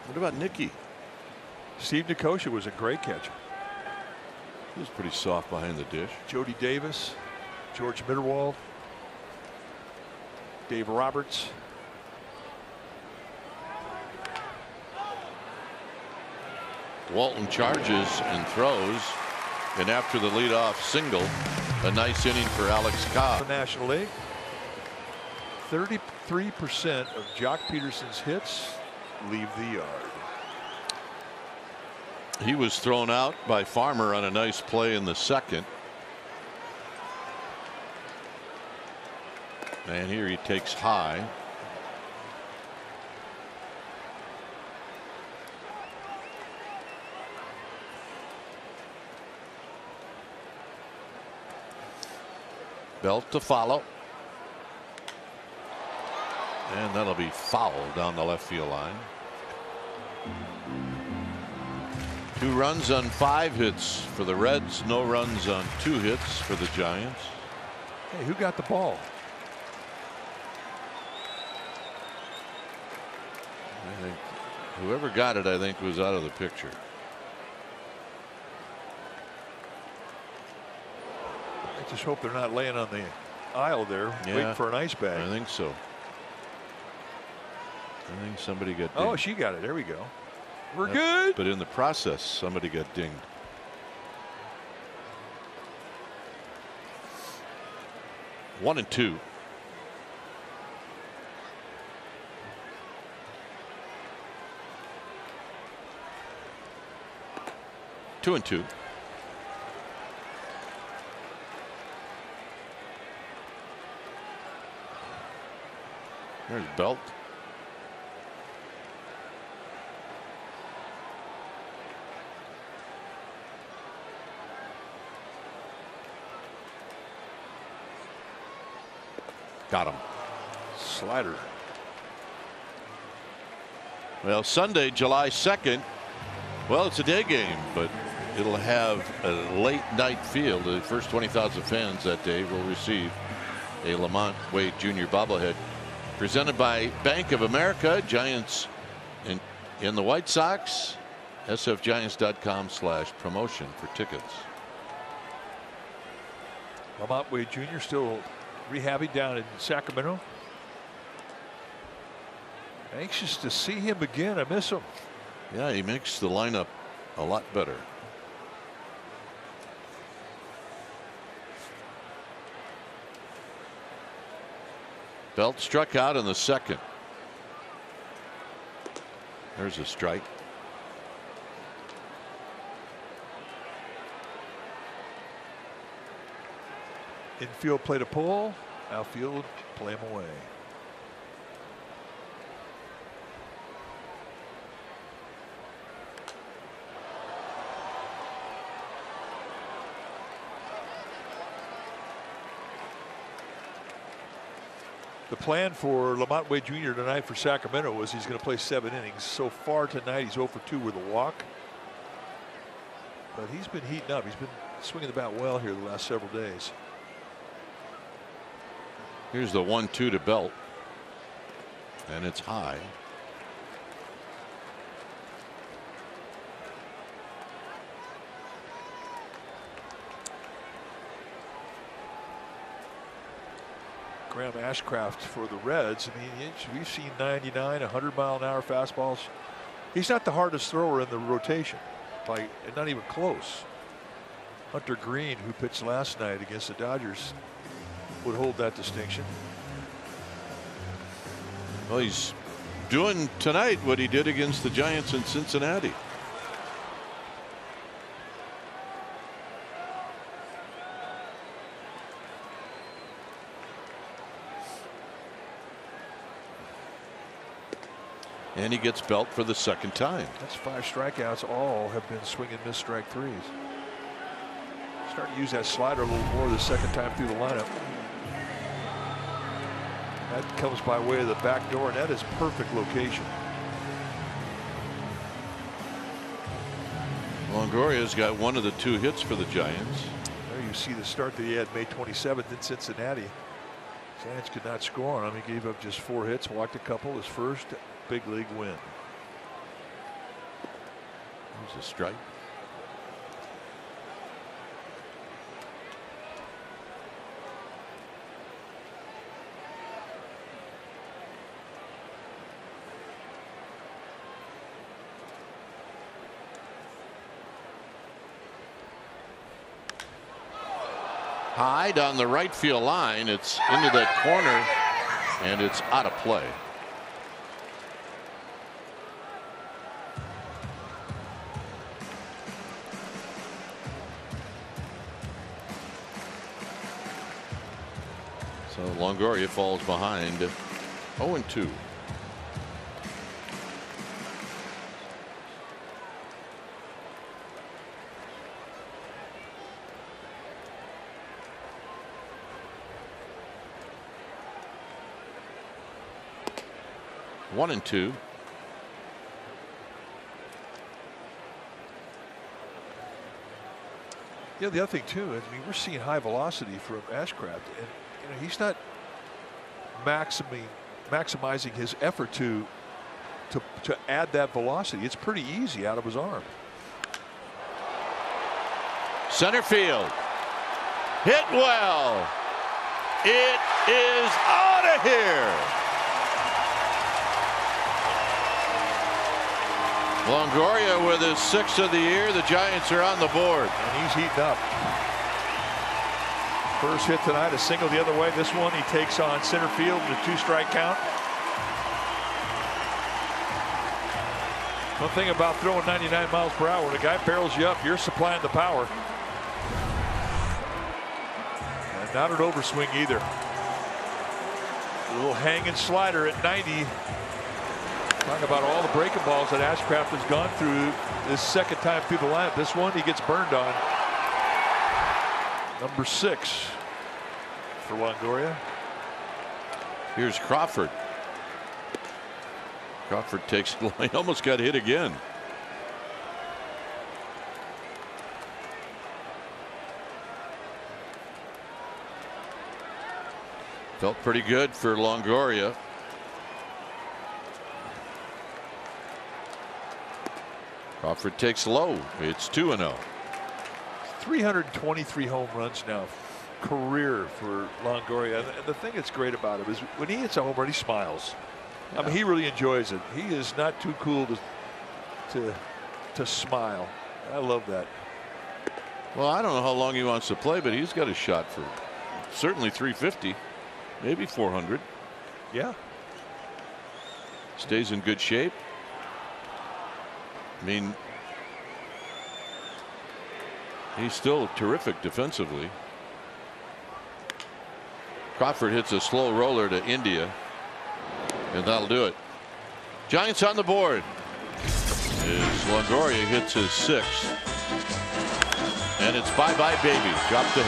What about Nicky? Steve Nicosia was a great catcher. He was pretty soft behind the dish. Jody Davis, George Mitterwald, Dave Roberts. Walton charges and throws. And after the leadoff single, a nice inning for Alex the Cobb. National League. 33% of Joc Pederson's hits leave the yard. He was thrown out by Farmer on a nice play in the second. And here he takes high. Belt to follow. And that'll be foul down the left field line. Two runs on five hits for the Reds. No runs on two hits for the Giants. Hey, who got the ball? I think whoever got it, I think, was out of the picture. Just hope they're not laying on the aisle there Yeah. waiting for an ice bag. I think so. I think somebody got. Oh, she got it. There we go. We're Yep. good. But in the process, somebody got dinged. One and two. Two and two. There's Belt. Got him. Slider. Well, Sunday, July 2nd. Well, it's a day game, but it'll have a late night field. The first 20,000 fans that day will receive a LaMonte Wade Jr. bobblehead presented by Bank of America. Giants in, in the White Sox. sfgiants.com slash promotion for tickets. LaMonte Wade Jr. still rehabbing down in Sacramento. Anxious to see him again. I miss him. Yeah, he makes the lineup a lot better. Belt struck out in the second. There's a strike. Infield play to pull. Outfield play him away. The plan for LaMonte Wade Jr. tonight for Sacramento was he's going to play seven innings. So far tonight, he's 0 for 2 with a walk. But he's been heating up. He's been swinging the bat well here the last several days. Here's the one two to belt. And it's high. Graham Ashcraft for the Reds. I mean, we've seen 99, 100 mile an hour fastballs. He's not the hardest thrower in the rotation, by not even close. Hunter Greene, who pitched last night against the Dodgers, would hold that distinction. Well, he's doing tonight what he did against the Giants in Cincinnati. And he gets belt for the second time. That's five strikeouts. All have been swinging miss strike threes. Starting to use that slider a little more the second time through the lineup. That comes by way of the back door, and that is perfect location. Longoria's got one of the two hits for the Giants. There you see the start that he had May 27th in Cincinnati. Giants could not score on him. He gave up just four hits, walked a couple. His first big league win. There's a strike. High down the right field line. It's into that corner and it's out of play. Longoria falls behind 0 2. One and two. Yeah, the other thing too is, I mean, we're seeing high velocity from Ashcraft, and you know he's not maximizing maximizing his effort to to to add that velocity. It's pretty easy out of his arm. Center field. Hit well. It is out of here. Longoria with his sixth of the year. The Giants are on the board. And he's heating up. First hit tonight, a single the other way. This one he takes on center field with a two strike count. One thing about throwing 99 miles per hour, a guy barrels you up, you're supplying the power. And not an overswing either. A little hanging slider at 90. Talk about all the breaking balls that Ashcraft has gone through this second time through the lineup. This one he gets burned on. Number six for Longoria. Here's Crawford. Crawford takes [laughs] it. He almost got hit again. Felt pretty good for Longoria. Crawford takes low. It's 2 0. 323 home runs now career for Longoria. And the thing that's great about him is when he hits a home run, he smiles. I mean, he really enjoys it. He is not too cool to to to smile. I love that. Well, I don't know how long he wants to play, but he's got a shot for certainly 350, maybe 400. Yeah. Stays in good shape. I mean, he's still terrific defensively. Crawford hits a slow roller to India, and that'll do it. Giants on the board. As Longoria hits his sixth. And it's bye bye baby. Drop the.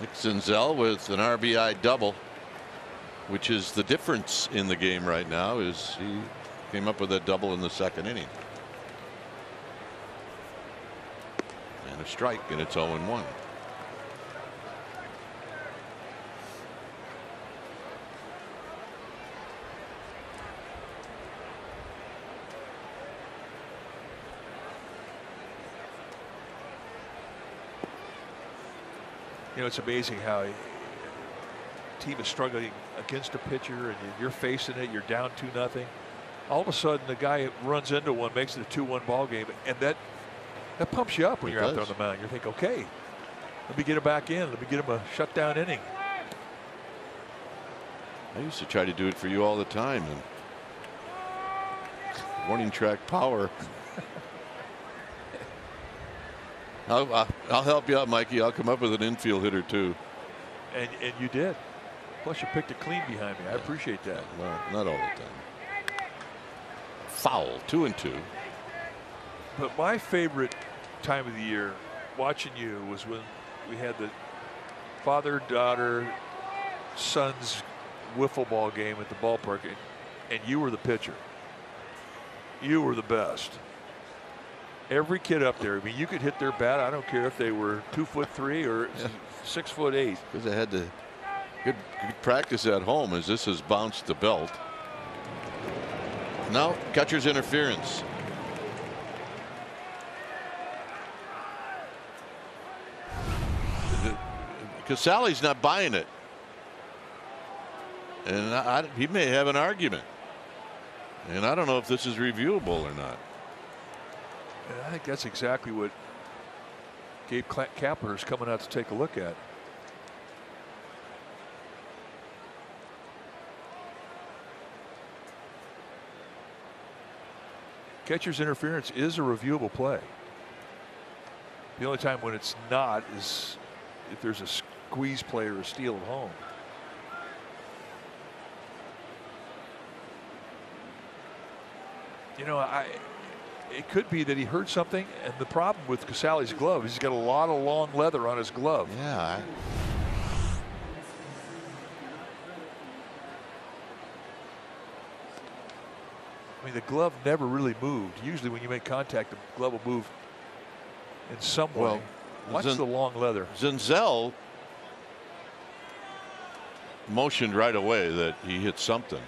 Nick Senzel with an RBI double, which is the difference in the game right now. Is he came up with a double in the second inning. A strike, and it's 0 1. You know, it's amazing how a team is struggling against a pitcher and you're facing it, you're down 2 nothing. All of a sudden, the guy runs into one, makes it a 2 1 ball game, and that that pumps you up when It you're out there on the mound. You think, okay, let me get him back in. Let me get him a shutdown inning. I used to try to do it for you all the time. And warning track power. [laughs] I'll, I'll, I'll help you out, Mikey. I'll come up with an infield hitter too. And, and you did. Plus, you picked it clean behind me. I appreciate that. Well, not all the time. Foul, two and two. But my favorite time of the year watching you was when we had the father daughter sons wiffle ball game at the ballpark and, and you were the pitcher. You were the best. Every kid up there, I mean, you could hit their bat. I don't care if they were two foot three or six foot eight. Because I had to good, good practice at home as this has bounced the belt. Now catcher's interference. Casali's not buying it. And I, he may have an argument. And I don't know if this is reviewable or not. I think that's exactly what Gabe Kapler is coming out to take a look at. Catcher's interference is a reviewable play. The only time when it's not is if there's a squeeze play or a steal at home. You know, I it could be that he heard something, and the problem with Casali's glove is he's got a lot of long leather on his glove. Yeah. I, I mean, the glove never really moved. Usually, when you make contact, the glove will move in some way. Well, Watch Zen- the long leather. Senzel motioned right away that he hit something.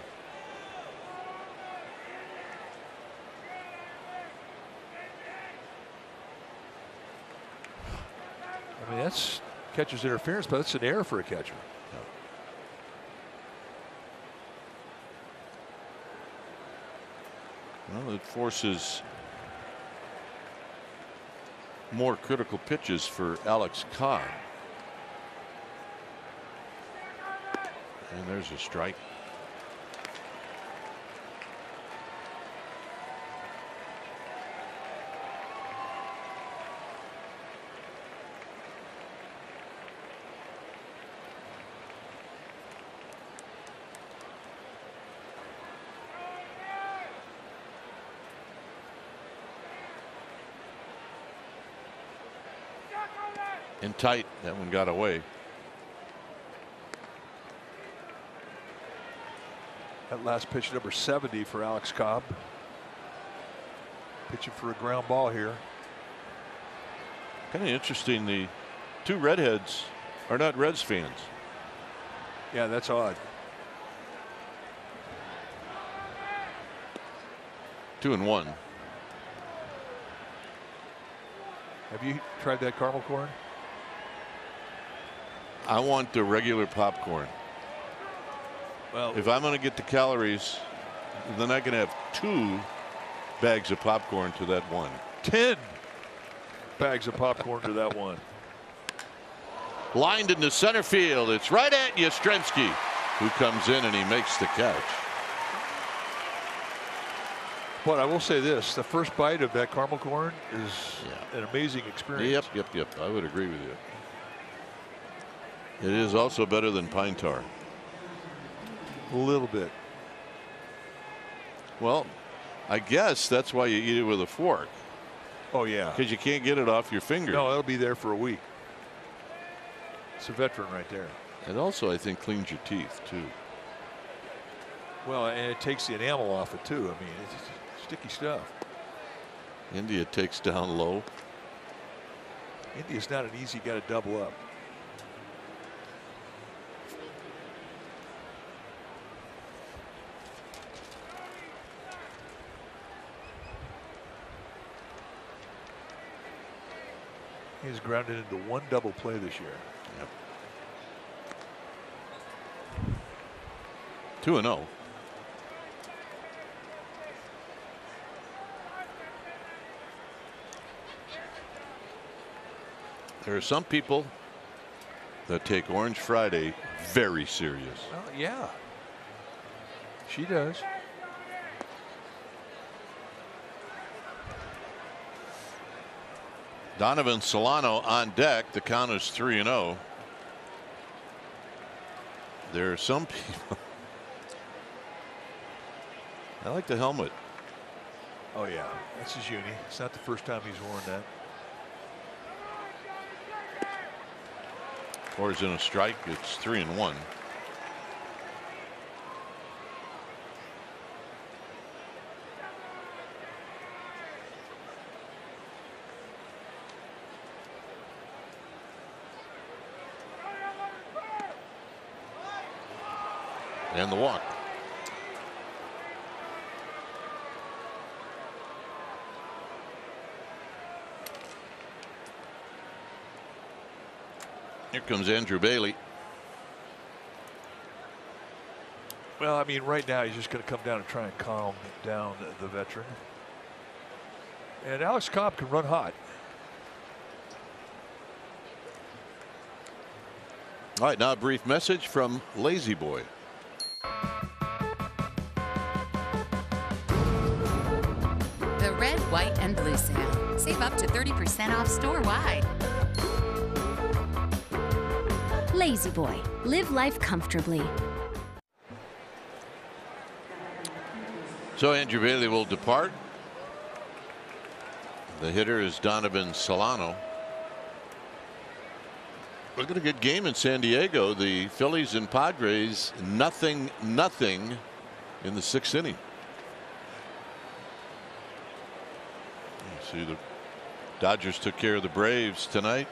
I mean, that's catcher's interference, but that's an error for a catcher. Well, it forces more critical pitches for Alex Cobb. And there's a strike. In tight. That one got away. That last pitch, number 70 for Alex Cobb. Pitching for a ground ball here. Kind of interesting. The two redheads are not Reds fans. Yeah, that's odd. Two and one. Have you tried that caramel corn? I want the regular popcorn. Well, If I'm going to get the calories, then I can have two bags of popcorn to that one. 10 bags of popcorn to that one. Lined into center field. It's right at Yastrzemski, who comes in and he makes the catch. But I will say this the first bite of that caramel corn is Yeah. an amazing experience. Yep, yep, yep. I would agree with you. It is also better than pine tar. A little bit. Well, I guess that's why you eat it with a fork Oh, yeah. because you can't get it off your finger. No, it'll be there for a week. It's a veteran right there. And also, I think cleans your teeth too. Well, and it takes the enamel off it, too. I mean, it's sticky stuff. India takes down low. India's not an easy guy to double up. He's grounded into one double play this year. Yep. Two and oh. zero. There are some people that take Orange Friday very serious. Well, yeah. She does. Donovan Solano on deck. The count is 3 and 0. There are some people. [laughs] I like the helmet. Oh, yeah. That's his uni. It's not the first time he's worn that. Or is in a strike. It's 3 and 1. And the walk. Here comes Andrew Bailey. Well, I mean, right now he's just going to come down and try and calm down the, veteran. And Alex Cobb can run hot. All right, now a brief message from La-Z-Boy. Sale. Save up to 30% off store wide. La-Z-Boy. Live life comfortably. So Andrew Bailey will depart. The hitter is Donovan Solano. Look at a good game in San Diego. The Phillies and Padres nothing nothing in the sixth inning. You see the Dodgers took care of the Braves tonight.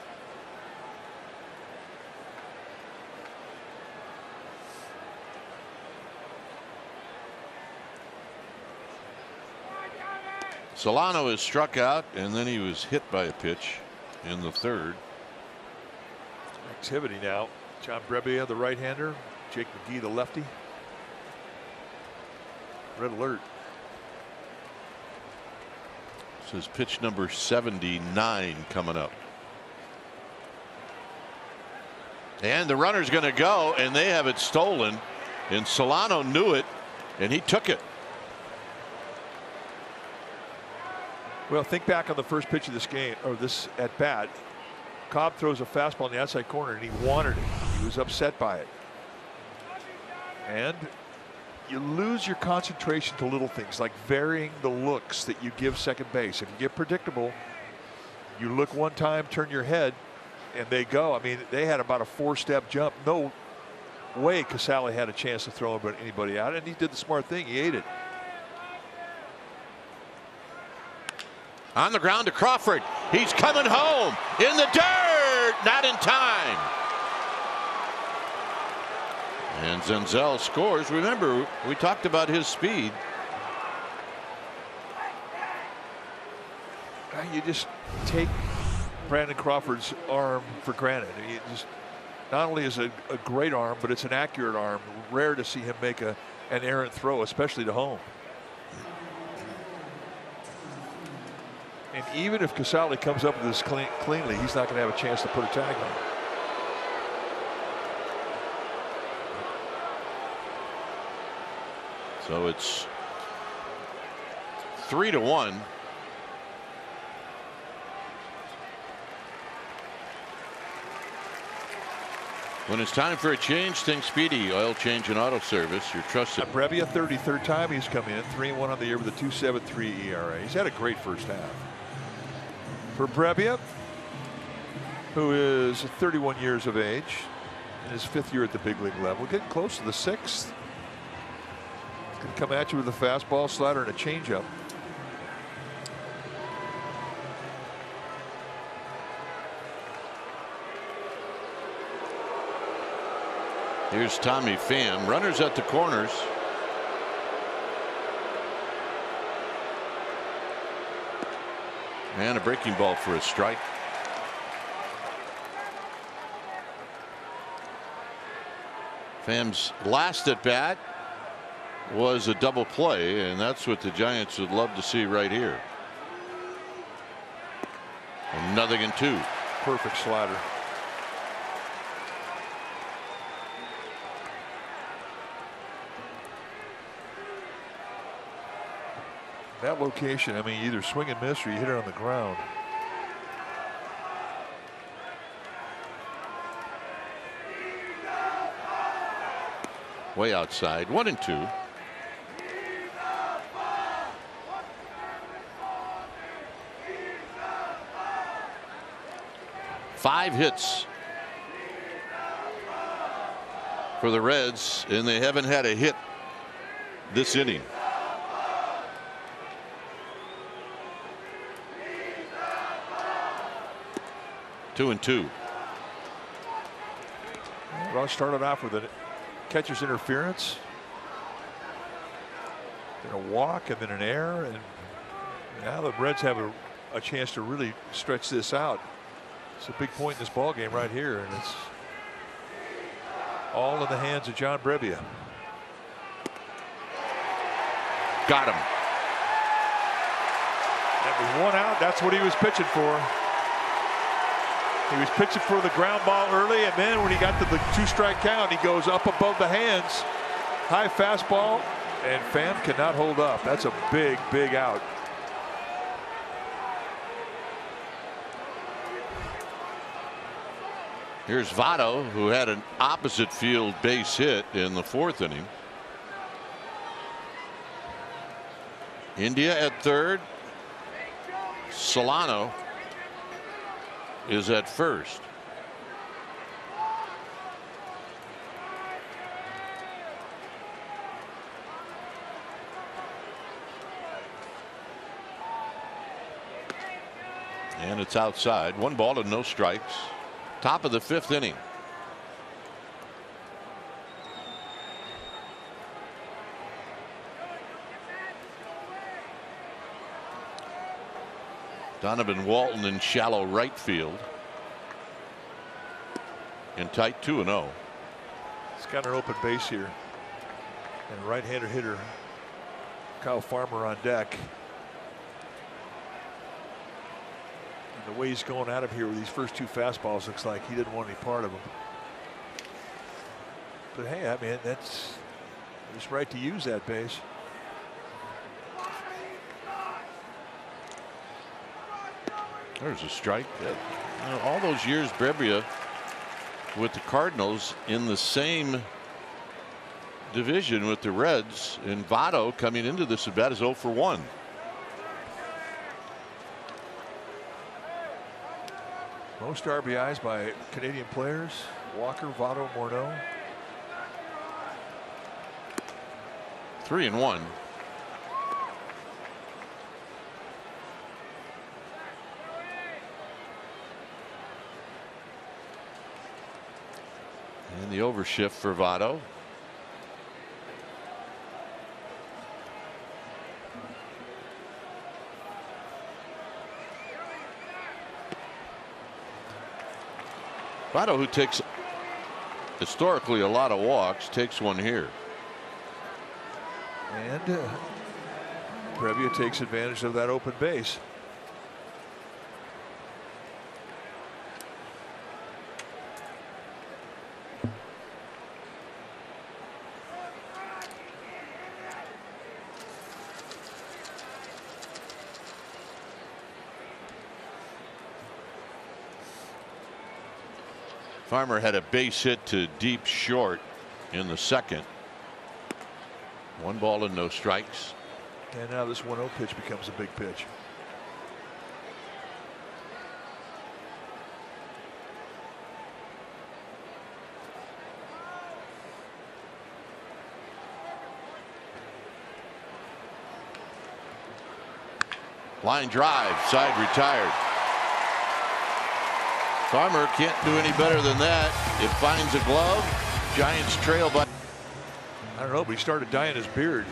Solano is struck out and then he was hit by a pitch in the third. Activity now. John Brebbia, the right-hander. Jake McGee, the lefty. Red alert. Is pitch number 79 coming up. And the runner's going to go and they have it stolen and Solano knew it and he took it. Well, think back on the first pitch of this game or this at bat. Cobb throws a fastball in the outside corner and he wanted it. He was upset by it. And you lose your concentration to little things like varying the looks that you give second base. If you get predictable, you look one time, turn your head, and they go. I mean, they had about a four-step jump. No way Casali had a chance to throw anybody out, and he did the smart thing. He ate it. On the ground to Crawford. He's coming home in the dirt. Not in time. And Senzel scores. Remember, we talked about his speed. Uh, You just take Brandon Crawford's arm for granted. He just not only is it a great arm, but it's an accurate arm. Rare to see him make a an errant throw, especially to home. And even if Casali comes up with this clean, cleanly, he's not going to have a chance to put a tag on. So it's three to one. When it's time for a change, think Speedy Oil Change and Auto Service. Your trusted. Brebbia, 33rd time he's come in, 3 and 1 on the year with a 2.73 ERA. He's had a great first half. For Brebbia, who is 31 years of age, in his fifth year at the big league level, getting close to the sixth. To come at you with a fastball, slider, and a changeup. Here's Tommy Pham. Runners at the corners. And a breaking ball for a strike. Pham's last at bat was a double play, and that's what the Giants would love to see right here. Nothing in two. Perfect slider. That location, I mean, either swing and miss or you hit it on the ground. Way outside, one and two. Five hits for the Reds, and they haven't had a hit this inning. Two and two. Well, started off with a catcher's interference, then a walk, and then an error, and now the Reds have a, a chance to really stretch this out. It's a big point in this ball game right here, and it's all in the hands of John Brebbia. Got him. That was one out. That's what he was pitching for. He was pitching for the ground ball early, and then when he got to the two strike count, he goes up above the hands. High fastball, and Pham cannot hold up. That's a big, big out. Here's Votto, who had an opposite field base hit in the fourth inning. India at third. Solano is at first. And it's outside. One ball and no strikes. Top of the fifth inning. Donovan Walton in shallow right field. In tight 2 0. He's got an open base here. And right-hander hitter Kyle Farmer on deck. The way he's going out of here with these first two fastballs looks like he didn't want any part of them. But hey, I mean, that's his right to use that base. There's a strike. Know, all those years, Brebbia with the Cardinals in the same division with the Reds, and Votto coming into this at bat is 0 for 1. Most RBIs by Canadian players Walker, Votto, Morneau. Three and one. And the overshift for Votto. Votto, who takes historically a lot of walks, takes one here. And uh, Brebbia takes advantage of that open base. Farmer had a base hit to deep short in the second. One ball and no strikes. And now this 1 0 pitch becomes a big pitch. Line drive, side retired. Farmer can't do any better than that. It finds a glove. Giants trail by. I don't know, but he started dyeing his beard.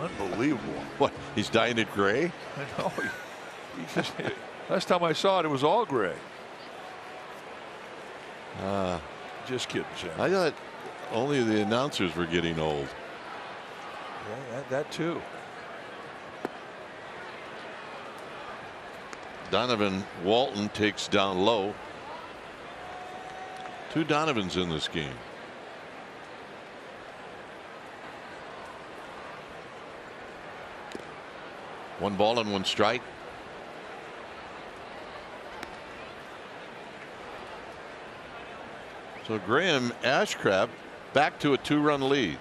Unbelievable. [laughs] What? He's dyeing it gray? I know. He, [laughs] he just, last time I saw it, it was all gray. Uh, just kidding, Sam. I thought only the announcers were getting old. Yeah, that, that too. Donovan Walton takes down low. Two Donovans in this game. One ball and one strike. So Graham Ashcraft back to a two run lead.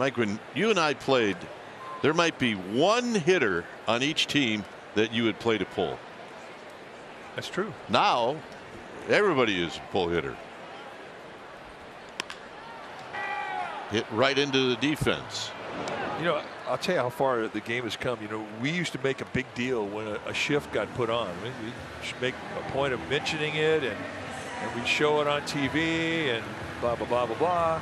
Mike, when you and I played, there might be one hitter on each team that you would play to pull. That's true. Now, everybody is a pull hitter. Hit right into the defense. You know, I'll tell you how far the game has come. You know, we used to make a big deal when a, a shift got put on. We, we should make a point of mentioning it, and and we'd show it on TV, and blah blah blah blah blah.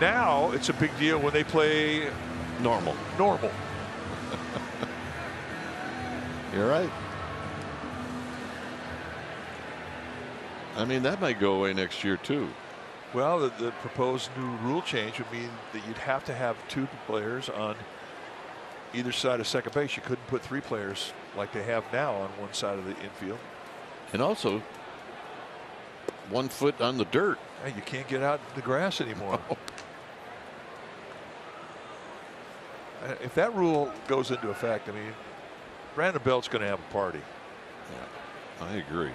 Now it's a big deal when they play normal. Normal. [laughs] You're right. I mean, that might go away next year too. Well, the, the, proposed new rule change would mean that you'd have to have two players on either side of second base. You couldn't put three players like they have now on one side of the infield. And also, one foot on the dirt. Hey, you can't get out the grass anymore. [laughs] Oh, if that rule goes into effect, I mean, Brandon Belt's going to have a party. Yeah, I agree.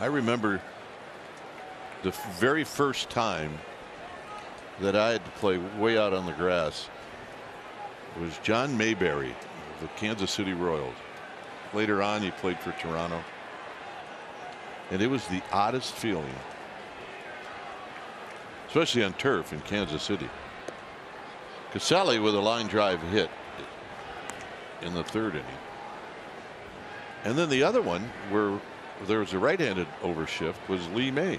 I remember the very first time that I had to play way out on the grass was John Mayberry of the Kansas City Royals. Later on, he played for Toronto. And it was the oddest feeling, especially on turf in Kansas City. Casali with a line drive hit in the third inning. And then the other one where there was a right-handed overshift was Lee May.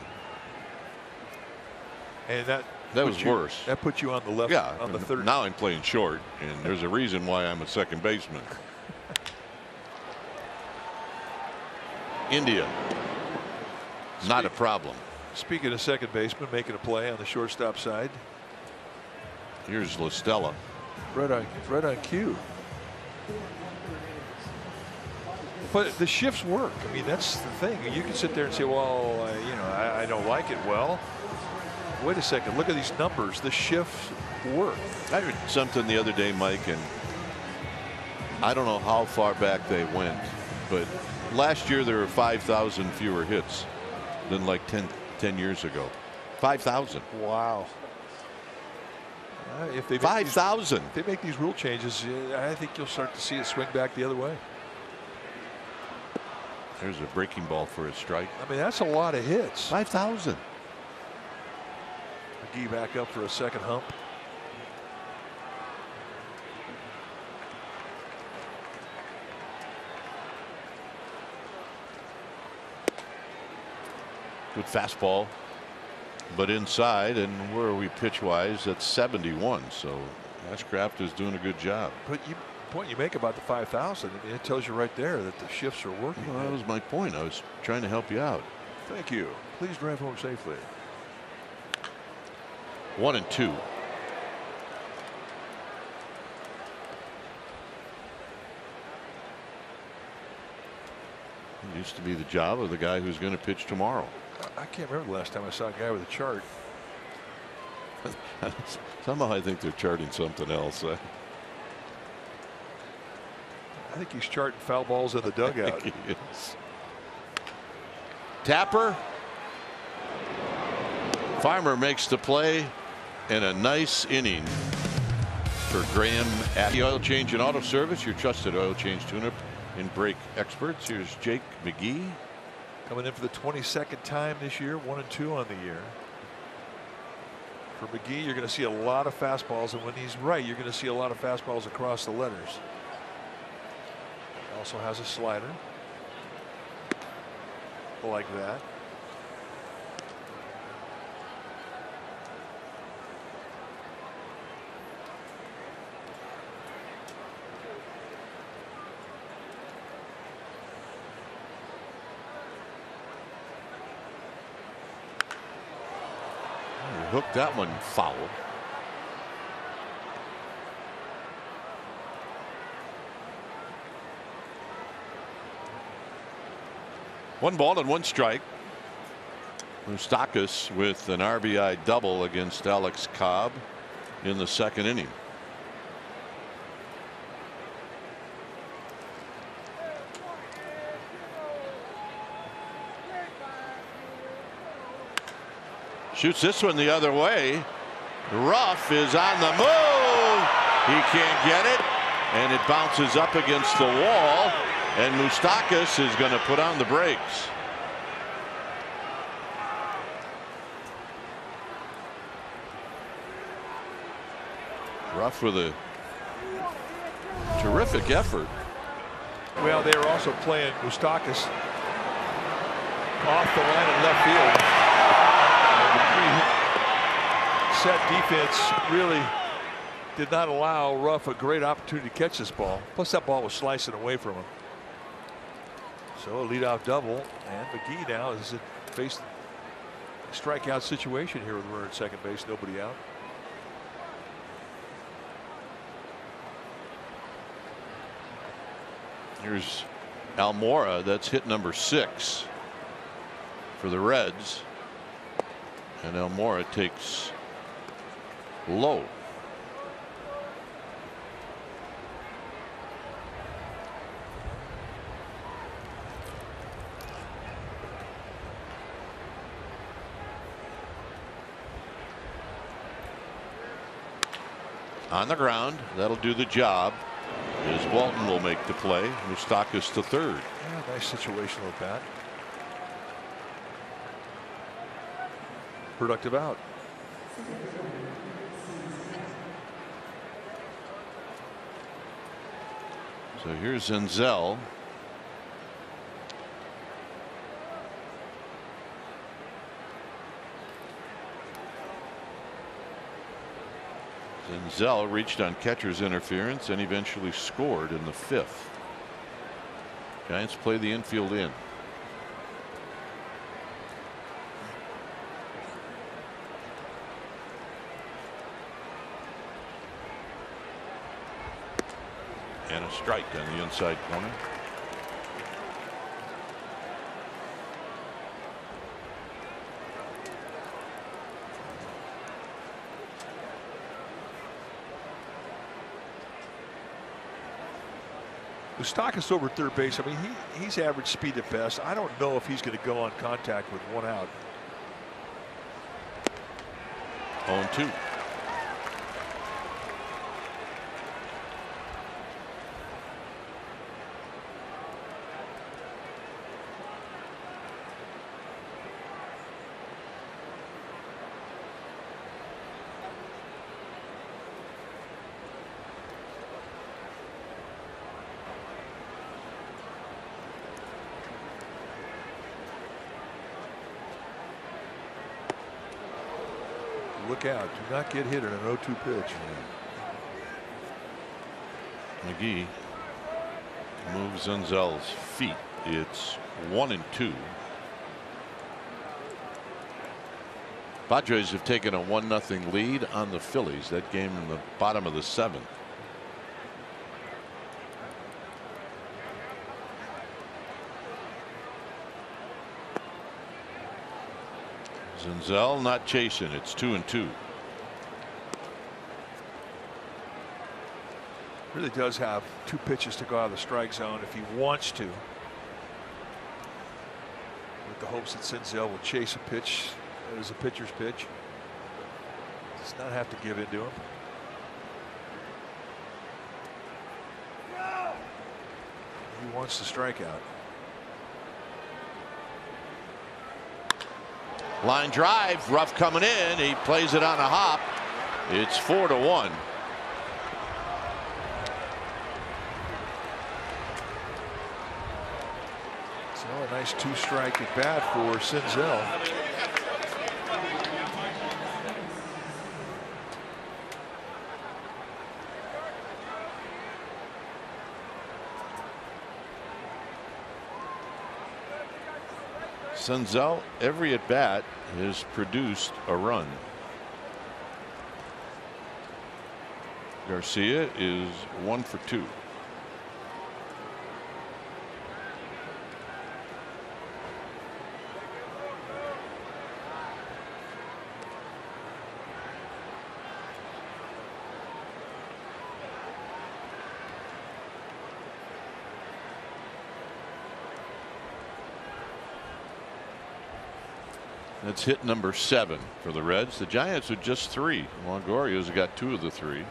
And that that was you, worse. That put you on the left. Yeah, on the third. Now I'm playing short, and there's a reason why I'm a second baseman. India, not a problem. Speaking of second baseman making a play on the shortstop side. Here's La Stella. Right on, right on cue. But the shifts work. I mean, that's the thing. You can sit there and say, well, uh, you know, I, I, don't like it. Well, wait a second. Look at these numbers. The shifts work. I heard something the other day, Mike, and I don't know how far back they went, but last year there were 5,000 fewer hits than like 10, 10 years ago. 5,000. Wow. Uh, if they 5,000. If they make these rule changes, I think you'll start to see it swing back the other way. There's a breaking ball for a strike. I mean, that's a lot of hits. 5,000. McGee back up for a second hump. Good fastball, but inside. And where are we pitch wise? That's 71. So Ashcraft is doing a good job. But you point you make about the 5,000, it tells you right there that the shifts are working. Well, that was my point. I was trying to help you out. Thank you. Please drive home safely. One and two. It used to be the job of the guy who's going to pitch tomorrow. I can't remember the last time I saw a guy with a chart. [laughs] Somehow I think they're charting something else. [laughs] I think he's charting foul balls in the dugout. [laughs] Tapper. Farmer makes the play and a nice inning for Graham at the oil change and auto service your trusted oil change tune-up and brake experts. Here's Jake McGee coming in for the 22nd time this year one and two on the year. For McGee you're going to see a lot of fastballs and when he's right you're going to see a lot of fastballs across the letters. Also has a slider like that. Hooked that one foul. One ball and one strike. Moustakas with an RBI double against Alex Cobb in the second inning. Shoots this one the other way. Ruf is on the move. He can't get it. And it bounces up against the wall. And Moustakas is going to put on the brakes. Ruf with a terrific effort. Well, they are also playing Moustakas off the line of left field. Set defense really did not allow Ruf a great opportunity to catch this ball. Plus that ball was slicing away from him. So a leadoff double and McGee now is faced a strikeout situation here with runner at second base nobody out. Here's Almora that's hit number six for the Reds and Almora takes low. On the ground, that'll do the job. As Walton will make the play. Moustakas to third. Yeah, nice situation with that. Productive out. So here's Senzel. Senzel reached on catcher's interference and eventually scored in the fifth. Giants play the infield in. And a strike on the inside corner. Moustakas over third base. I mean, he, he's average speed at best. I don't know if he's going to go on contact with one out. 0 2. Do not get hit in an 0-2 pitch. McGee moves Senzel's feet. It's one and two. Padres have taken a one nothing lead on the Phillies. That game in the bottom of the seventh. Senzel not chasing. It's two and two. Really does have two pitches to go out of the strike zone if he wants to. With the hopes that Senzel will chase a pitch that is a pitcher's pitch. Does not have to give in to him. He wants to strike Line drive, Ruf coming in. He plays it on a hop. It's four to one. So a nice two strike at bat for Senzel. Senzel, every at bat has produced a run. Garcia is one for two. That's hit number seven for the Reds. The Giants are just three. Longoria's got two of the three.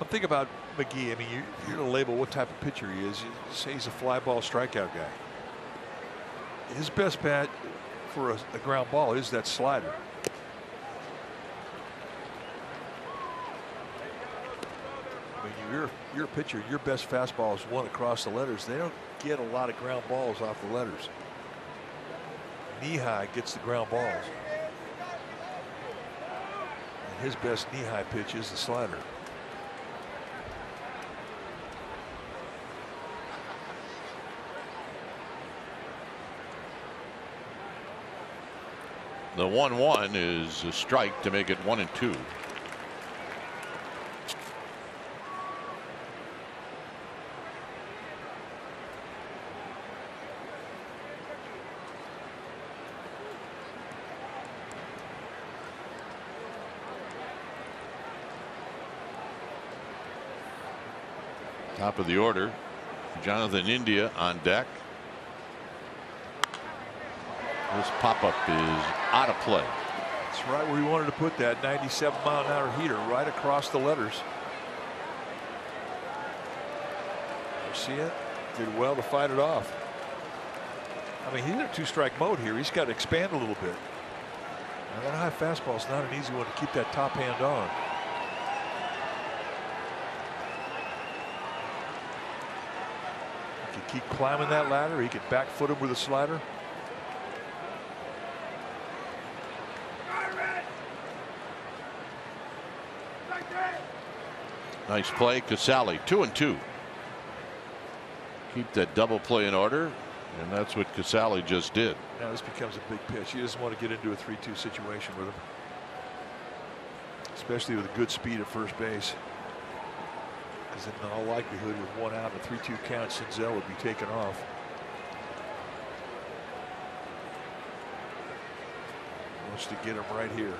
I'm thinking about McGee. I mean, you, you're going to label what type of pitcher he is. You say he's a fly ball strikeout guy. His best bat for a, a ground ball is that slider. You're a pitcher. Your best fastball is one across the letters. They don't get a lot of ground balls off the letters. Knee high gets the ground balls. And his best knee high pitch is the slider. The 1 1 is a strike to make it 1 and 2. Top of the order. Jonathan India on deck. This pop up is out of play. That's right where he wanted to put that 97 mile an hour heater right across the letters. See it? did well to fight it off. I mean, he's in a two strike mode here. He's got to expand a little bit. Now, that high fastball is not an easy one to keep that top hand on. He can keep climbing that ladder. He can back foot him with a slider. Nice play. Casali two and two. Keep that double play in order. And that's what Casali just did. Now this becomes a big pitch. He doesn't want to get into a 3-2 situation with him. Especially with a good speed at first base. Because in all likelihood with one out and a 3-2 count, Senzel would be taken off. Wants to get him right here.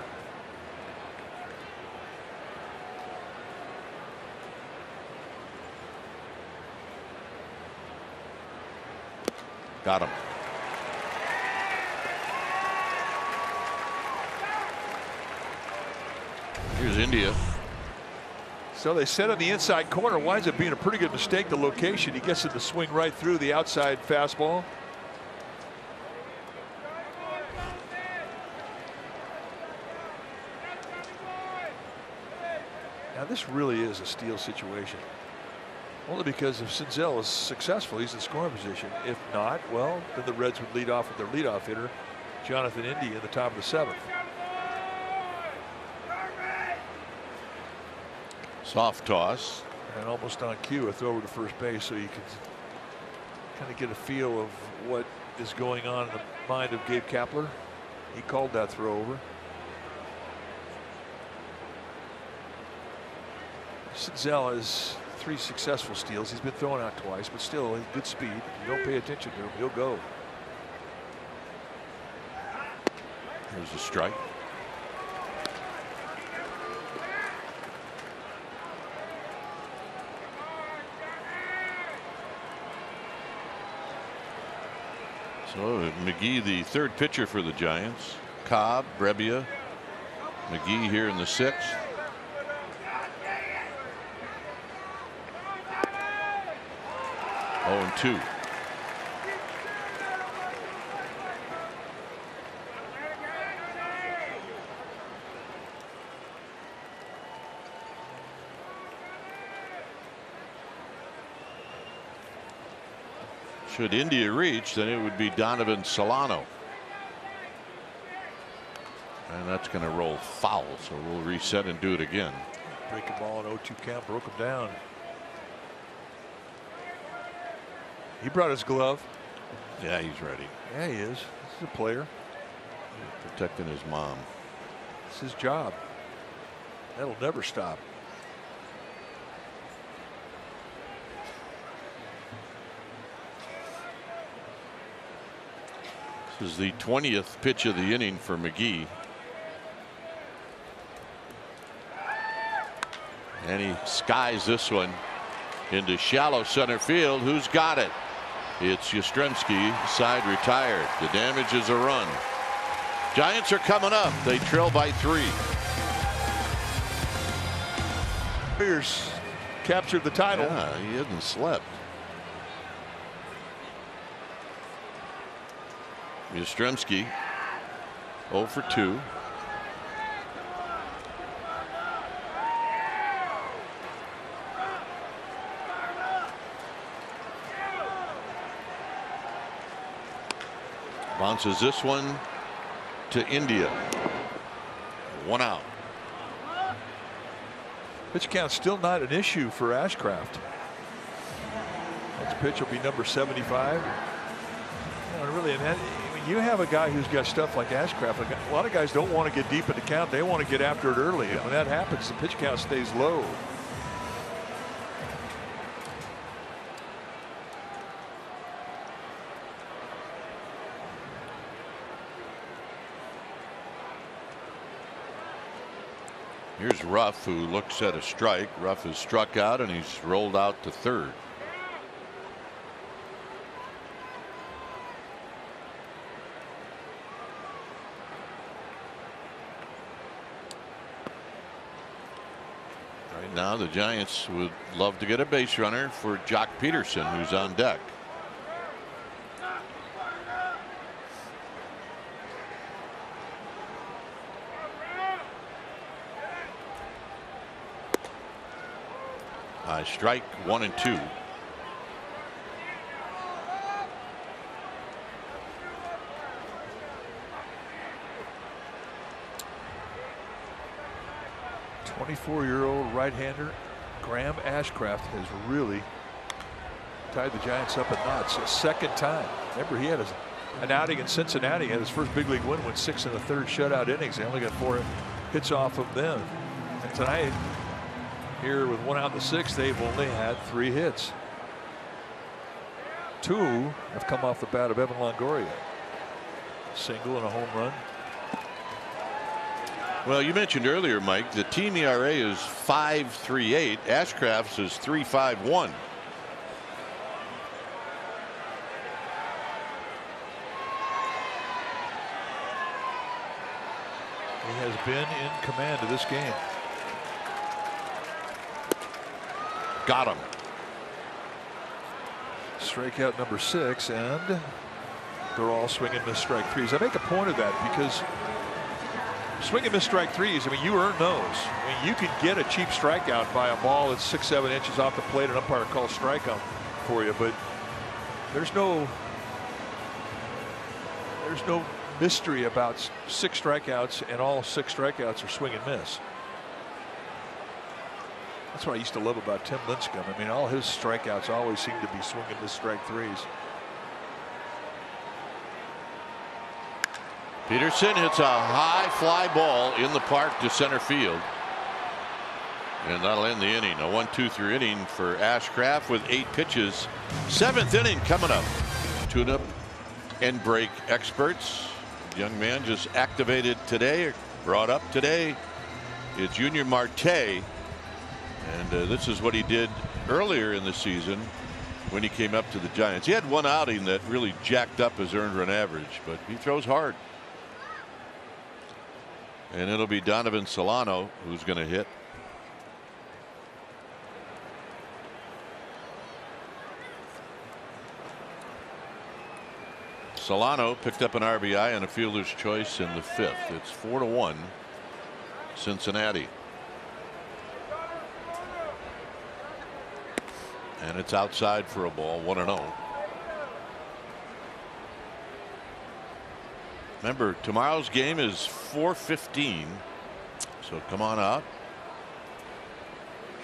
Got him. Here's India. So they set on the inside corner. Winds up being a pretty good mistake. The location. He gets it to swing right through the outside fastball. Now this really is a steal situation. Only because if Senzel is successful, he's in scoring position. If not, well, then the Reds would lead off with their leadoff hitter, Jonathan India, in the top of the seventh. Soft toss. And almost on cue, a throw over to first base so you can kind of get a feel of what is going on in the mind of Gabe Kapler. He called that throw over. Senzel has three successful steals. He's been thrown out twice, but still he's good speed. You don't pay attention to him, he'll go. Here's a strike. McGee, the third pitcher for the Giants. Cobb, Brebbia, McGee here in the sixth. Oh, and two. Should India reach, then it would be Donovan Solano. And that's going to roll foul, so we'll reset and do it again. Break ball in 0-2 count, broke him down. He brought his glove. Yeah, he's ready. Yeah, he is. This is a player. He's protecting his mom. It's his job. That'll never stop. This is the 20th pitch of the inning for McGee. And he skies this one into shallow center field. Who's got it? It's Yastrzemski, side retired. The damage is a run. Giants are coming up. They trail by three. Pierce captured the title. Yeah, he hasn't slept. Yastrzemski 0 for 2. Bounces this one to India. One out. Pitch count still not an issue for Ashcraft. Next pitch will be number 75. You know, really, you have a guy who's got stuff like Ashcraft. A lot of guys don't want to get deep in the count. They want to get after it early. And when that happens, the pitch count stays low. Here's Ruf, who looks at a strike. Ruf is struck out and he's rolled out to third. Right now, the Giants would love to get a base runner for Joc Pederson who's on deck. Strike one and two. Twenty-four-year-old right-hander Graham Ashcraft has really tied the Giants up in knots a second time. Remember, he had his, an outing in Cincinnati. Had his first big league win, went six in the third shutout innings. They only got four hits off of them. And tonight, here with one out in the sixth, they've only had three hits. Two have come off the bat of Evan Longoria. Single and a home run. Well, you mentioned earlier, Mike, the team ERA is 5.38. Ashcraft's is 3.51. He has been in command of this game. Got him. Strikeout number six, and they're all swinging the strike threes. I make a point of that because swing and miss strike threes. I mean, you earn those. I mean, you can get a cheap strikeout by a ball that's six, seven inches off the plate, and umpire calls strikeout for you. But there's no there's no mystery about six strikeouts, and all six strikeouts are swing and miss. That's what I used to love about Tim Lincecum. I mean, all his strikeouts always seem to be swing and miss strike threes. Pederson hits a high fly ball in the park to center field. And that'll end the inning. A one, two, three inning for Ashcraft with eight pitches. Seventh inning coming up. Tune up and break experts. Young man just activated today, brought up today, is Junior Marte. And uh, this is what he did earlier in the season when he came up to the Giants. He had one outing that really jacked up his earned run average, but he throws hard. And it'll be Donovan Solano who's going to hit. Solano picked up an RBI and a fielder's choice in the fifth. It's four to one Cincinnati. And it's outside for a ball, 1 and 0. Remember, tomorrow's game is 4:15, so come on out.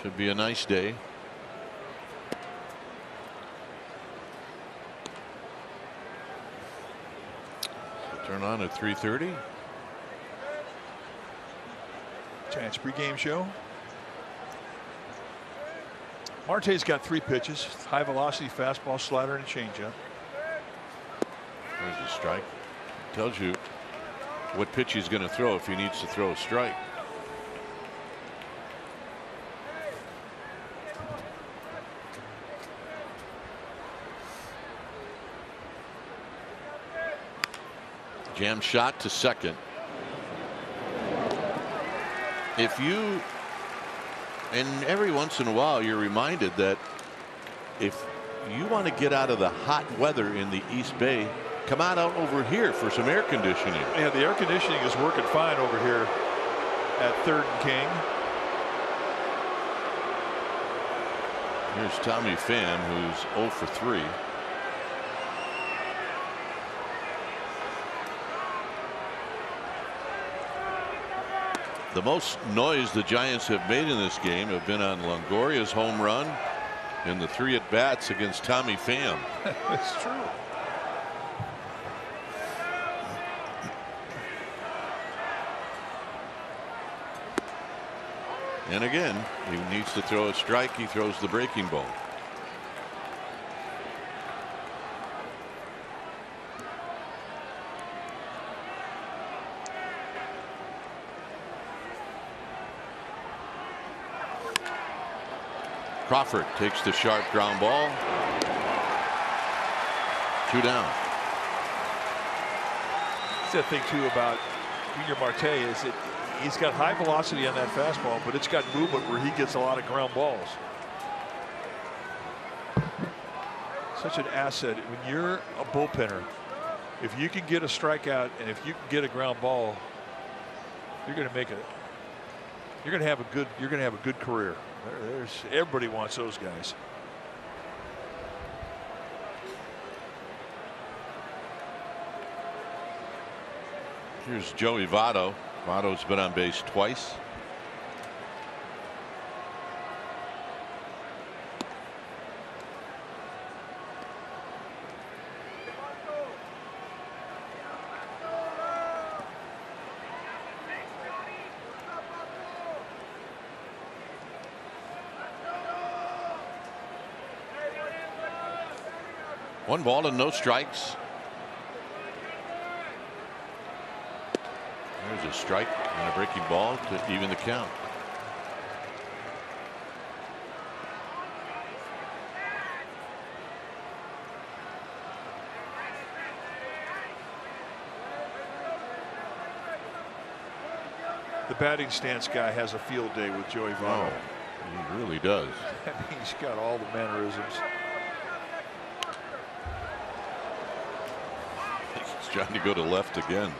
Should be a nice day. So turn on at 3:30. Giants pregame show. Marte's got three pitches high velocity fastball slider and changeup. There's a strike. Tells you what pitch he's going to throw if he needs to throw a strike. Jam shot to second. If you and every once in a while you're reminded that if you want to get out of the hot weather in the East Bay come on out over here for some air conditioning. Yeah, the air conditioning is working fine over here at Third and King. Here's Tommy Pham, who's 0 for 3. The most noise the Giants have made in this game have been on Longoria's home run and the three at bats against Tommy Pham. [laughs] That's true. And again, he needs to throw a strike. He throws the breaking ball. Crawford takes the sharp ground ball. Two down. That's the thing too about Junior Marte is that he's got high velocity on that fastball, but it's got movement where he gets a lot of ground balls. Such an asset when you're a bullpenner. If you can get a strikeout and if you can get a ground ball, you're going to make it. You're going to have a good. You're going to have a good career. There, there's everybody wants those guys. Here's Joey Votto. Votto's been on base twice. One ball and no strikes. A strike and a breaking ball to even the count. The batting stance guy has a field day with Joey oh, Votto. Oh, he really does. [laughs] He's got all the mannerisms. He's trying to go to left again.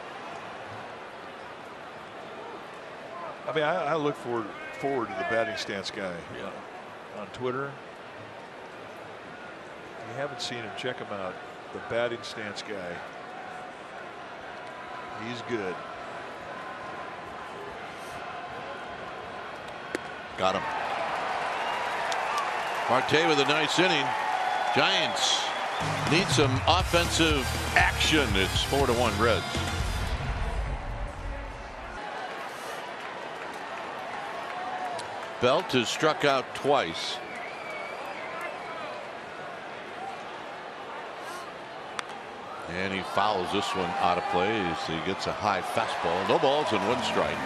I mean, I, I look forward forward to the batting stance guy on Twitter. If you haven't seen him, check him out. The batting stance guy. He's good. Got him. Marte with a nice inning. Giants need some offensive action. It's four to one Reds. Belt has struck out twice. And he fouls this one out of play as he gets a high fastball. No balls and one strike.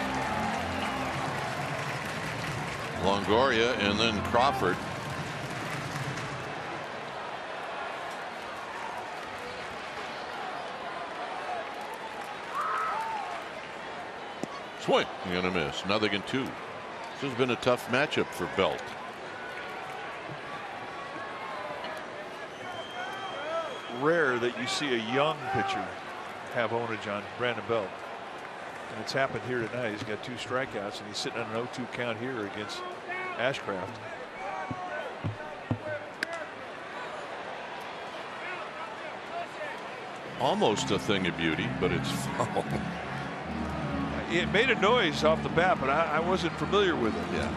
Longoria and then Crawford. Swing. To miss. Nothing in two. This has been a tough matchup for Belt. Rare that you see a young pitcher have ownage on Brandon Belt. And it's happened here tonight. He's got two strikeouts and he's sitting on an 0-2 count here against Ashcraft. Almost a thing of beauty, but it's [laughs] foul. It made a noise off the bat, but I, I wasn't familiar with it. Yeah.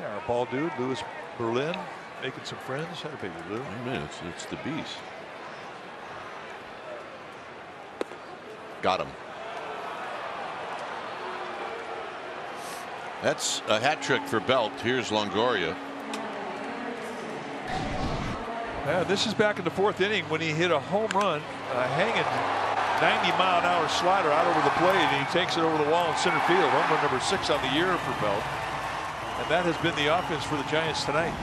Yeah, our ball dude, Louis Berlin, making some friends. Had a baby Lou. I mean, it's, it's the beast. Got him. That's a hat trick for Belt. Here's Longoria. Yeah, this is back in the fourth inning when he hit a home run, a hanging 90 mile an hour slider out over the plate, and he takes it over the wall in center field. Home run number six on the year for Belt. And that has been the offense for the Giants tonight.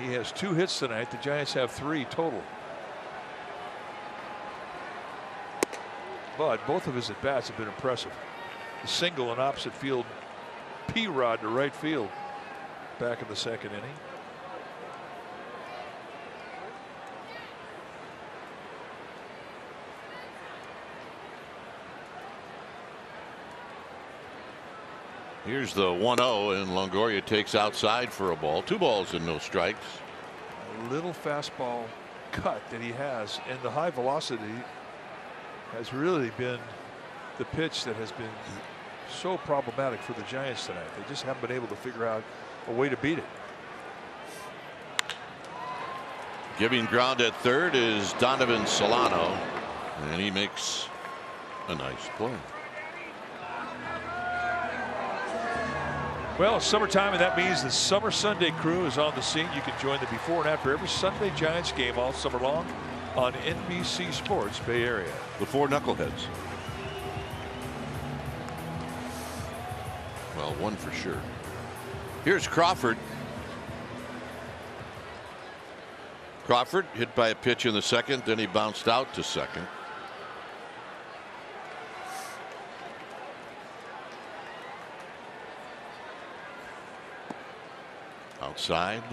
He has two hits tonight. The Giants have three total. But both of his at bats have been impressive. The single in opposite field, P Rod to right field back in the second inning. Here's the 1 0, and Longoria takes outside for a ball. Two balls and no strikes. A little fastball cut that he has, and the high velocity has really been the pitch that has been so problematic for the Giants tonight. They just haven't been able to figure out a way to beat it. Giving ground at third is Donovan Solano, and he makes a nice play. Well, summertime, and that means the Summer Sunday crew is on the scene. You can join the before and after every Sunday Giants game all summer long on NBC Sports Bay Area. The four knuckleheads. Well, one for sure. Here's Crawford. Crawford hit by a pitch in the second, then he bounced out to second. Outside.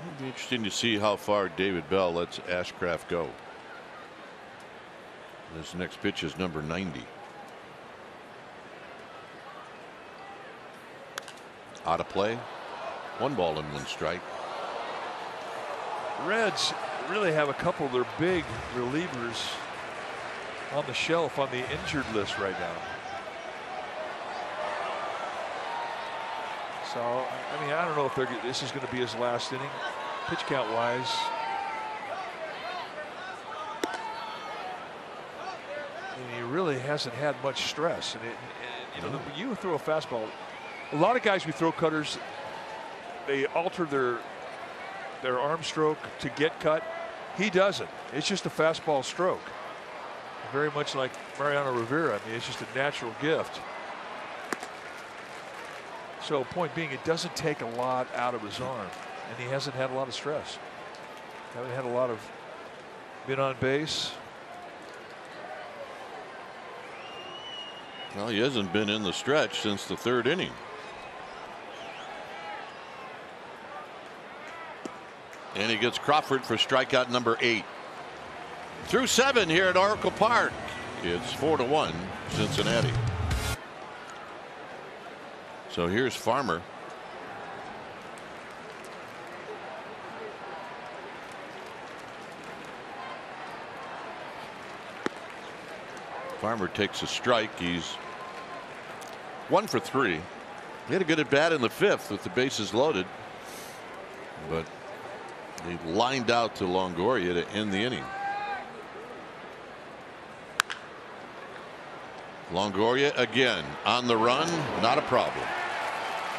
It'll be interesting to see how far David Bell lets Ashcraft go. This next pitch is number 90. Out of play. One ball and one strike. Reds really have a couple of their big relievers on the shelf on the injured list right now. So, I mean, I don't know if they're, this is going to be his last inning, pitch count wise. And he really hasn't had much stress. And, it, and you know, you throw a fastball. A lot of guys who throw cutters, they alter their their arm stroke to get cut. He doesn't. It's just a fastball stroke. Very much like Mariano Rivera. I mean, it's just a natural gift. So point being, it doesn't take a lot out of his arm, and he hasn't had a lot of stress. Haven't had a lot of been on base. Well, he hasn't been in the stretch since the third inning. And he gets Crawford for strikeout number eight. Through seven here at Oracle Park. It's four to one Cincinnati. So here's Farmer. Farmer takes a strike. He's one for three. He had a good at bat in the fifth with the bases loaded. But they lined out to Longoria to end the inning. Longoria again on the run. Not a problem.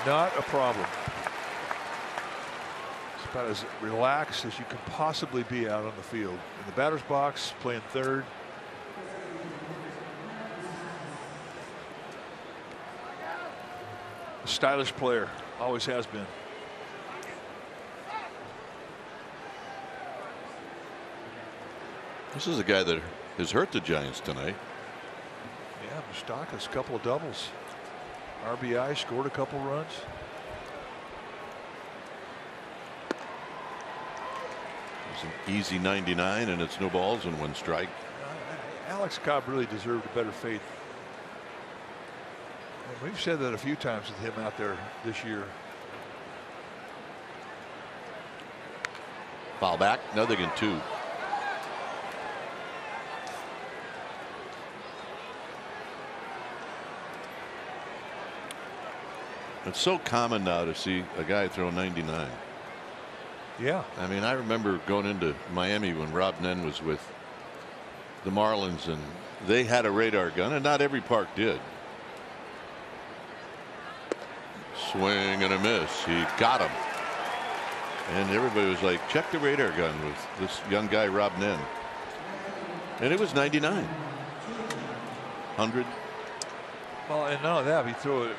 Not a problem. It's about as relaxed as you can possibly be out on the field. In the batter's box, playing third. A stylish player, always has been. This is a guy that has hurt the Giants tonight. Yeah, Moustakas, a couple of doubles. RBI scored a couple runs. It's an easy 99 and it's no balls and one strike. Uh, Alex Cobb really deserved a better fate. And we've said that a few times with him out there this year. Foul back. nothing in two. It's so common now to see a guy throw 99. Yeah. I mean, I remember going into Miami when Rob Nen was with the Marlins and they had a radar gun and not every park did. Swing and a miss. He got him. And everybody was like, check the radar gun with this young guy, Rob Nen. And it was 99. 100. Well, and of that, he threw a,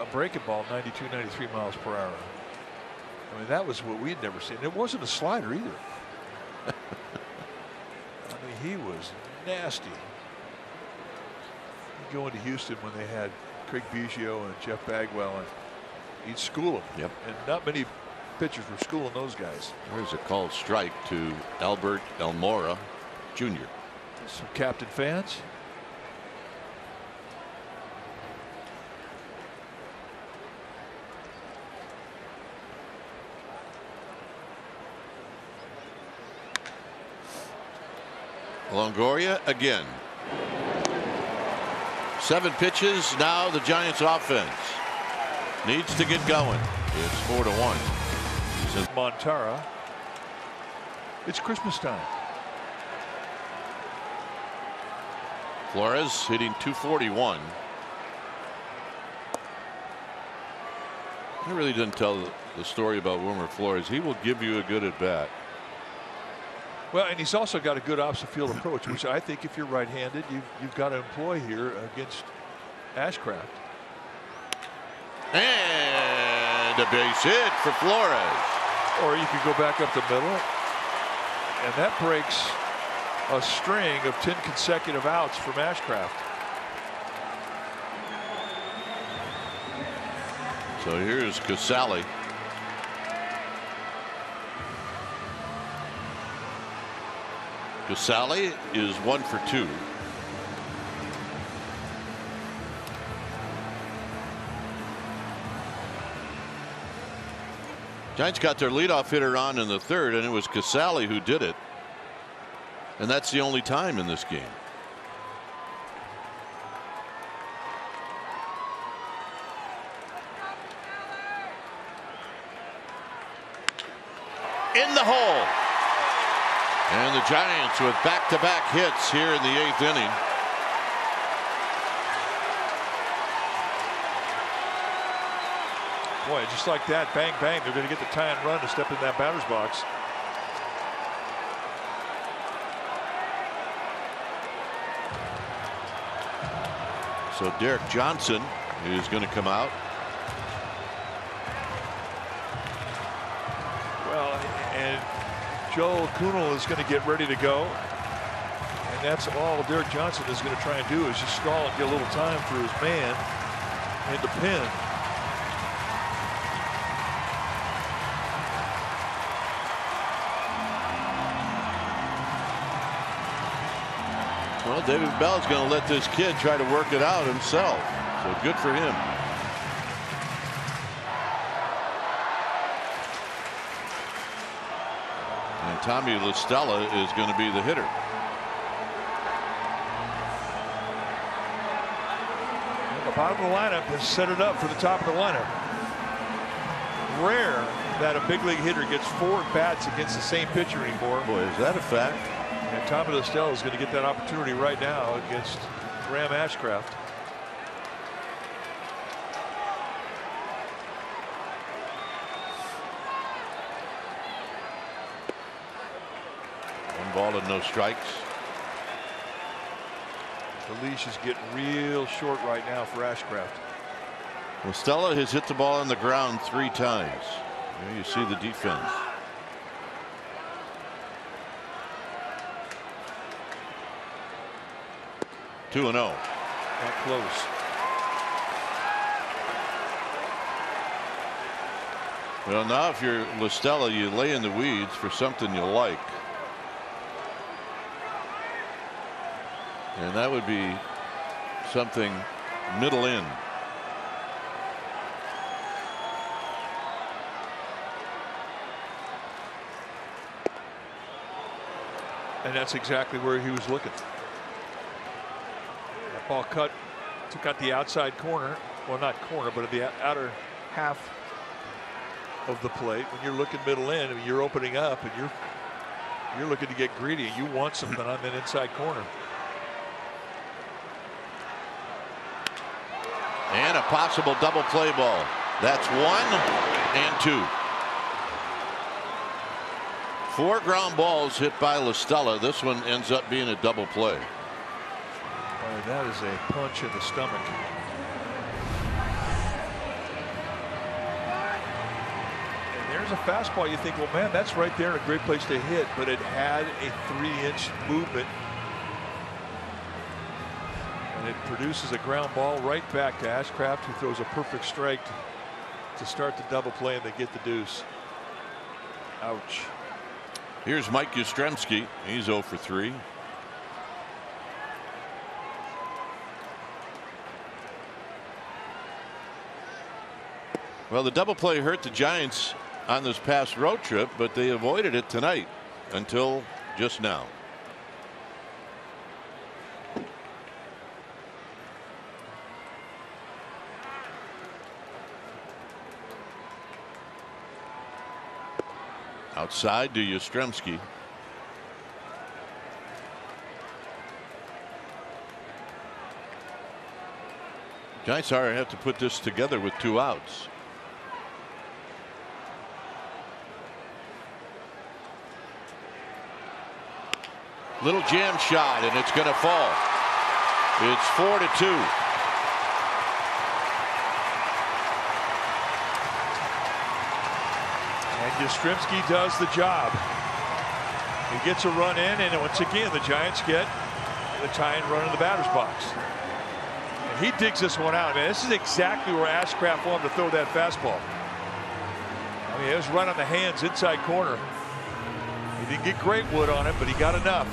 a breaking ball 92, 93 miles per hour. I mean, that was what we'd never seen. It wasn't a slider either. [laughs] I mean, he was nasty. He'd go into Houston when they had Craig Biggio and Jeff Bagwell, and he'd school them. Yep. And not many pitchers were schooling those guys. There's a called strike to Albert Almora Jr. Some captain fans. Longoria again. Seven pitches. Now the Giants offense needs to get going. It's four to one. Since Montara. It's Christmas time. Flores hitting 241. I really didn't tell the story about Wilmer Flores. He will give you a good at bat. Well, and he's also got a good opposite field approach, which I think if you're right-handed, you've, you've got to employ here against Ashcraft. And a base hit for Flores. Or you could go back up the middle, and that breaks a string of 10 consecutive outs from Ashcraft. So here's Casali. Casali is one for two. Giants got their leadoff hitter on in the third, and it was Casali who did it. And that's the only time in this game. In the hole. And the Giants with back to back hits here in the eighth inning. Boy, just like that, bang, bang, they're going to get the tie and run to step in that batter's box. So Derek Johnson is going to come out. Joel Kuhnel is going to get ready to go. And that's all Derek Johnson is going to try and do is just stall and get a little time for his man and the pin. Well, David is going to let this kid try to work it out himself. So good for him. Tommy La Stella is going to be the hitter. The bottom of the lineup has set it up for the top of the lineup. Rare that a big league hitter gets four bats against the same pitcher anymore. Boy, is that a fact? And Tommy La Stella is going to get that opportunity right now against Graham Ashcraft. No strikes. The leash is getting real short right now for Ashcraft. Well, Stella has hit the ball on the ground three times. There you see the defense. Two and oh. zero. Not close. Well, now if you're La Stella, you lay in the weeds for something you like. And that would be something middle in. And that's exactly where he was looking. That ball cut, took out the outside corner. Well, not corner, but the outer half of the plate. When you're looking middle in, I mean, you're opening up and you're you're looking to get greedy. You want something on that inside corner. And a possible double play ball. That's one and two. Four ground balls hit by La Stella. This one ends up being a double play. Boy, that is a punch in the stomach. And there's a fastball. You think, well, man, that's right there a great place to hit, but it had a three-inch movement. It produces a ground ball right back to Ashcraft, who throws a perfect strike to start the double play, and they get the deuce. Ouch. Here's Mike Yastrzemski. He's 0 for 3. Well, the double play hurt the Giants on this past road trip, but they avoided it tonight until just now. Outside to Yastrzemski. Giants are have to put this together with two outs. Little jam shot and it's going to fall. It's four to two. Yastrzemski does the job. He gets a run in, and once again, the Giants get the tying run in the batter's box. And he digs this one out. Man, this is exactly where Ashcraft wanted to throw that fastball. I mean, it was right on the hands, inside corner. He didn't get great wood on it, but he got enough.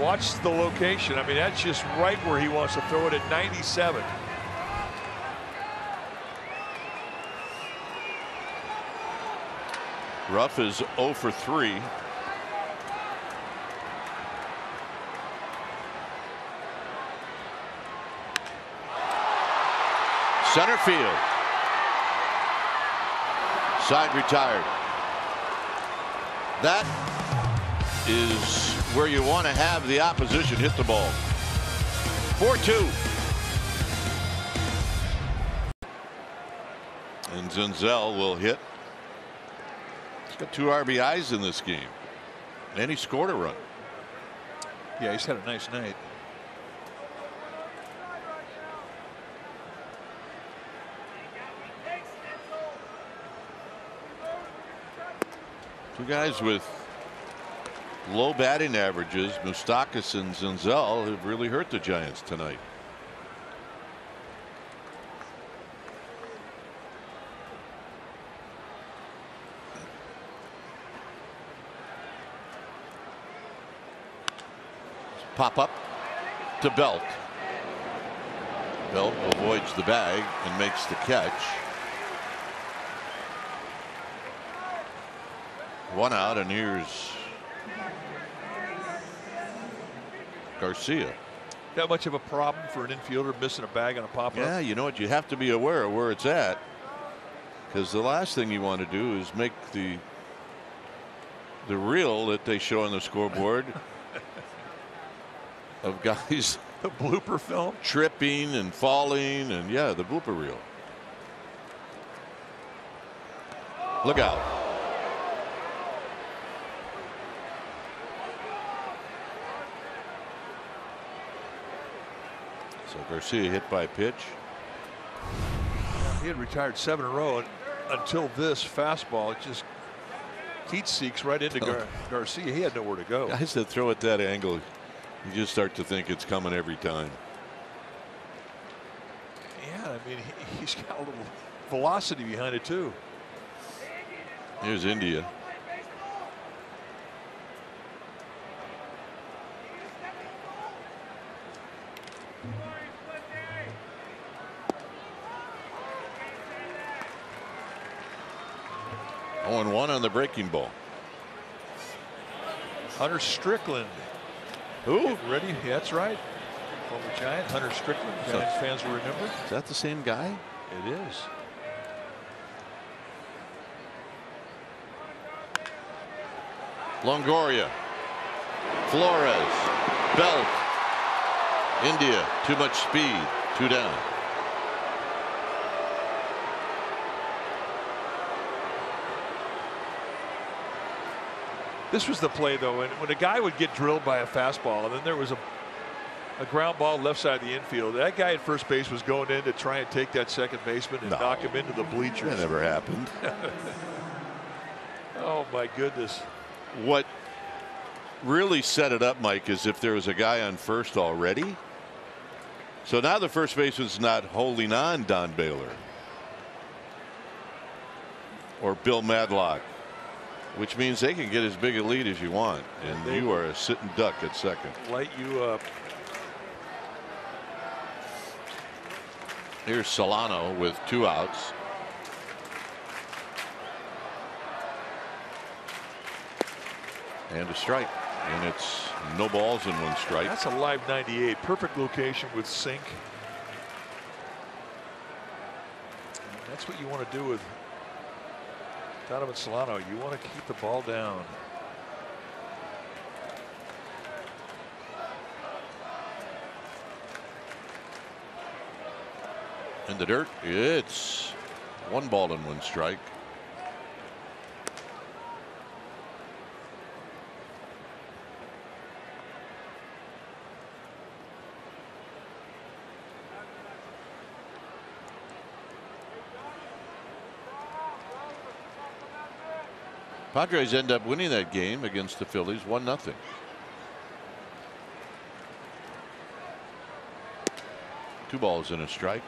Watch the location. I mean, that's just right where he wants to throw it at 97. Ruf is 0 for 3. Center field. Side retired. That is where you want to have the opposition hit the ball. 4-2. And Senzel will hit. He's got two RBIs in this game. And he scored a run. Yeah, he's had a nice night. Two guys with low batting averages, Moustakas and Senzel, have really hurt the Giants tonight. Pop up. to Belt. Belt avoids the bag and makes the catch. One out, and here's Garcia. That much of a problem for an infielder missing a bag on a pop up. Yeah, you know what? You have to be aware of where it's at. Because the last thing you want to do is make the the reel that they show on the scoreboard [laughs] of guys [laughs] the blooper film tripping and falling and yeah the blooper reel. Look out. So Garcia hit by pitch. He had retired seven in a row until this fastball it just heat seeks right into Gar oh. Garcia. He had nowhere to go. Guys that throw at that angle, you just start to think it's coming every time. Yeah, I mean he, he's got a little velocity behind it too. Here's India. Oh, and one on the breaking ball. Hunter Strickland. Who? Ready? Yeah, that's right. Former Giant Hunter Strickland. Giants fans will remember. Is that the same guy? It is. Longoria. Flores. Belt. India. Too much speed. Two down. This was the play, though, and when a guy would get drilled by a fastball, and then there was a a ground ball left side of the infield. That guy at first base was going in to try and take that second baseman and No. knock him into the bleachers. That never happened. [laughs] Oh my goodness. what really set it up, Mike, is if there was a guy on first already. So now the first baseman's not holding on Don Baylor or Bill Madlock, which means they can get as big a lead as you want, and you are a sitting duck at second. Light you up. Here's Solano with two outs. And a strike. And it's no balls and one strike. That's a live 98. Perfect location with sink. And that's what you want to do with Donovan Solano. You want to keep the ball down. In the dirt, it's one ball and one strike. Padres end up winning that game against the Phillies one nothing. Two balls and a strike.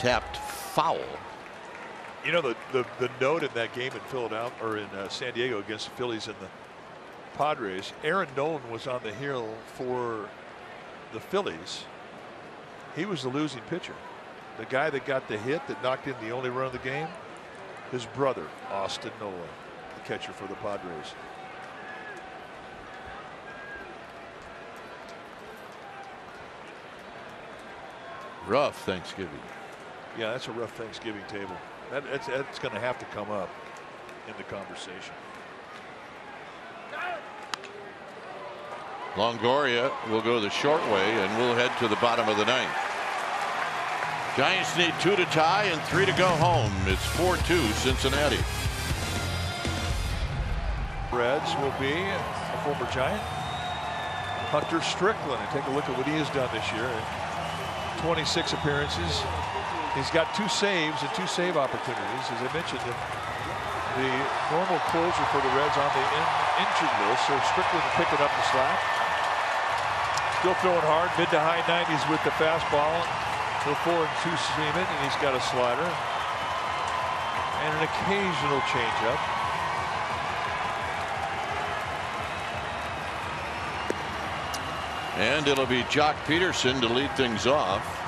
Tapped foul. You know the, the the note in that game in Philadelphia or in uh, San Diego against the Phillies and the Padres. Aaron Nola was on the hill for the Phillies. He was the losing pitcher. The guy that got the hit that knocked in the only run of the game. His brother Austin Nola, the catcher for the Padres. Rough Thanksgiving. Yeah, that's a rough Thanksgiving table. That, that's that's going to have to come up in the conversation. Longoria will go the short way and we'll head to the bottom of the ninth. Giants need two to tie and three to go home. It's 4-2 Cincinnati. Reds will be a former Giant. Hunter Strickland. And take a look at what he has done this year. 26 appearances, He's got two saves and two save opportunities. As I mentioned, the, normal closer for the Reds on the in, injured list, so Strickland picking up the slack. Still throwing hard, mid to high 90s with the fastball. So four and two seam and he's got a slider and an occasional changeup. And it'll be Joc Pederson to lead things off.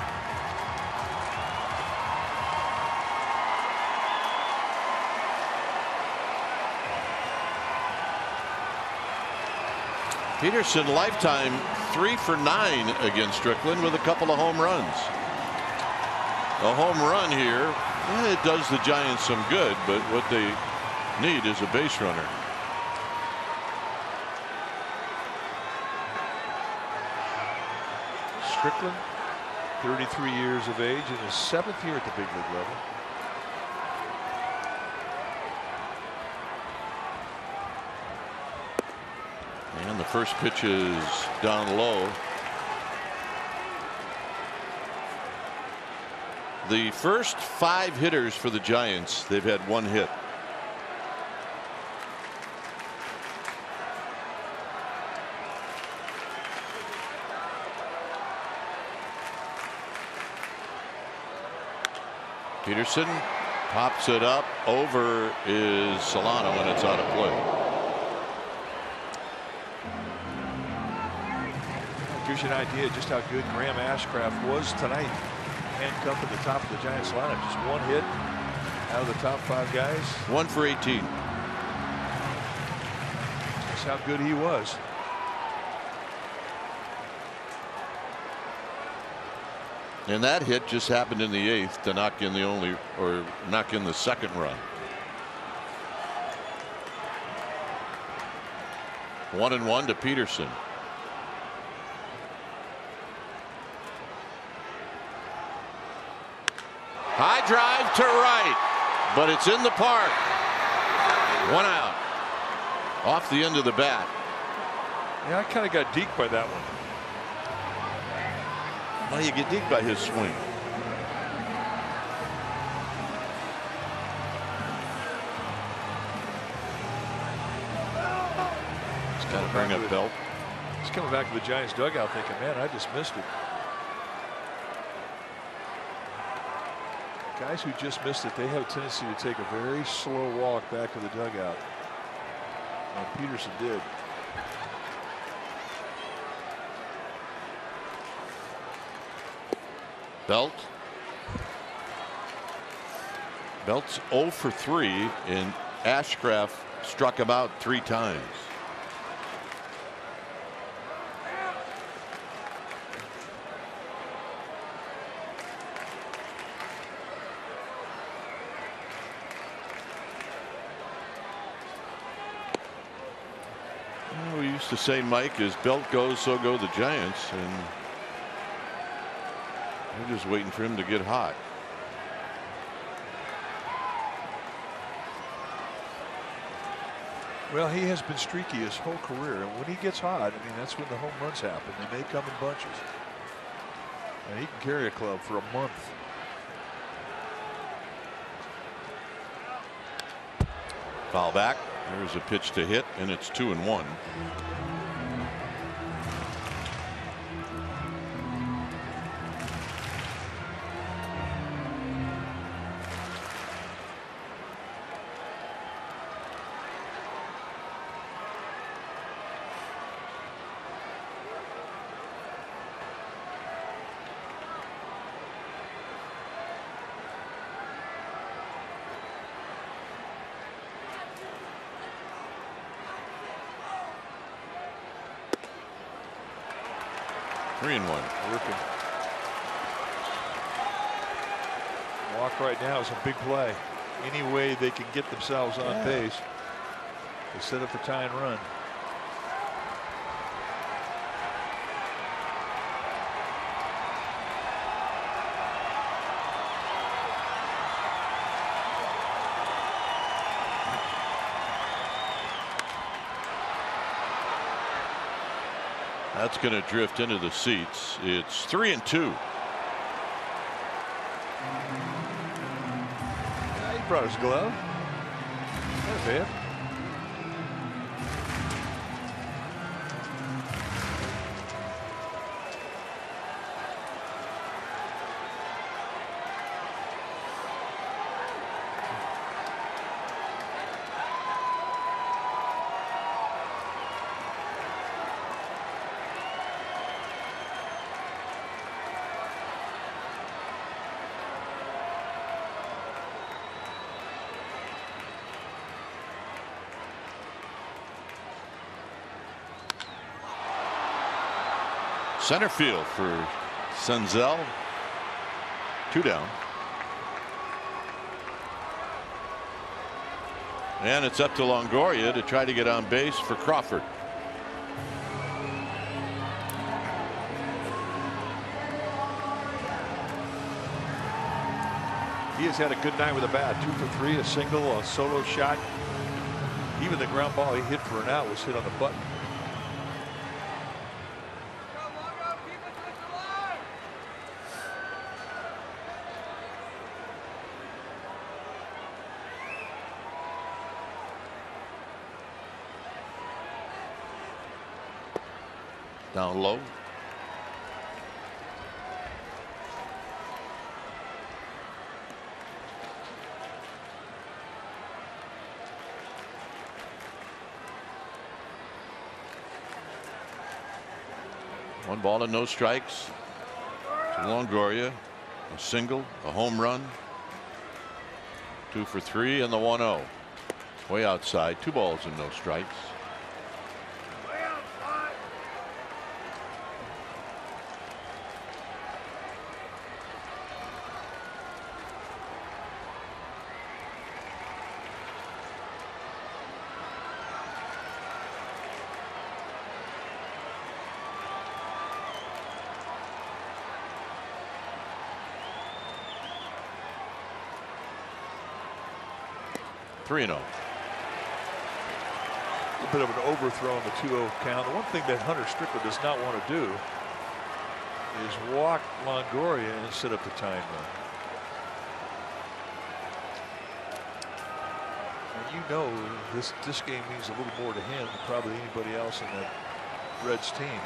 Pederson lifetime three for nine against Strickland with a couple of home runs. A home run here, eh, it does the Giants some good, but what they need is a base runner. Strickland, 33 years of age, in his seventh year at the big league level. And the first pitch is down low. The first five hitters for the Giants, they've had one hit. Pederson pops it up over is Solano and it's out of play. Gives you an idea just how good Graham Ashcraft was tonight. Handcuffed at the top of the Giants lineup. Just one hit out of the top five guys. One for 18. That's how good he was. And that hit just happened in the eighth to knock in the only or knock in the second run. One and one to Pederson. High drive to right, but it's in the park. One out. Off the end of the bat. Yeah, I kind of got deked by that one. Well, you get deked by his swing. He's Got to bring up Belt. He's coming back to the Giants dugout thinking, man, I just missed it. Guys who just missed it, they have a tendency to take a very slow walk back to the dugout. And Pederson did. Belt. Belt's 0 for 3 and Ashcraft struck him out three times. To say, Mike, as Belt goes, so go the Giants. And we're just waiting for him to get hot. Well, he has been streaky his whole career, and when he gets hot, I mean, that's when the home runs happen, and they come in bunches. And he can carry a club for a month. Foul back. There's a pitch to hit, and it's two and one. Walk right now is a big play. Any way they can get themselves on Yeah. base. They set up the tie and run. That's going to drift into the seats. It's three and two. His glove. That's it. Center field for Senzel. Two down. And it's up to Longoria to try to get on base for Crawford. He has had a good night with a bat. Two for three, a single, a solo shot. Even the ground ball he hit for an out was hit on the button. Down low. One ball and no strikes to Longoria. A single, a home run. Two for three and the 1 0. Way outside. Two balls and no strikes. Three and oh. A bit of overthrow in the 2-0 count. The one thing that Hunter Strickland does not want to do is walk Longoria and set up the time run. And you know this this game means a little more to him than probably anybody else in that Reds team.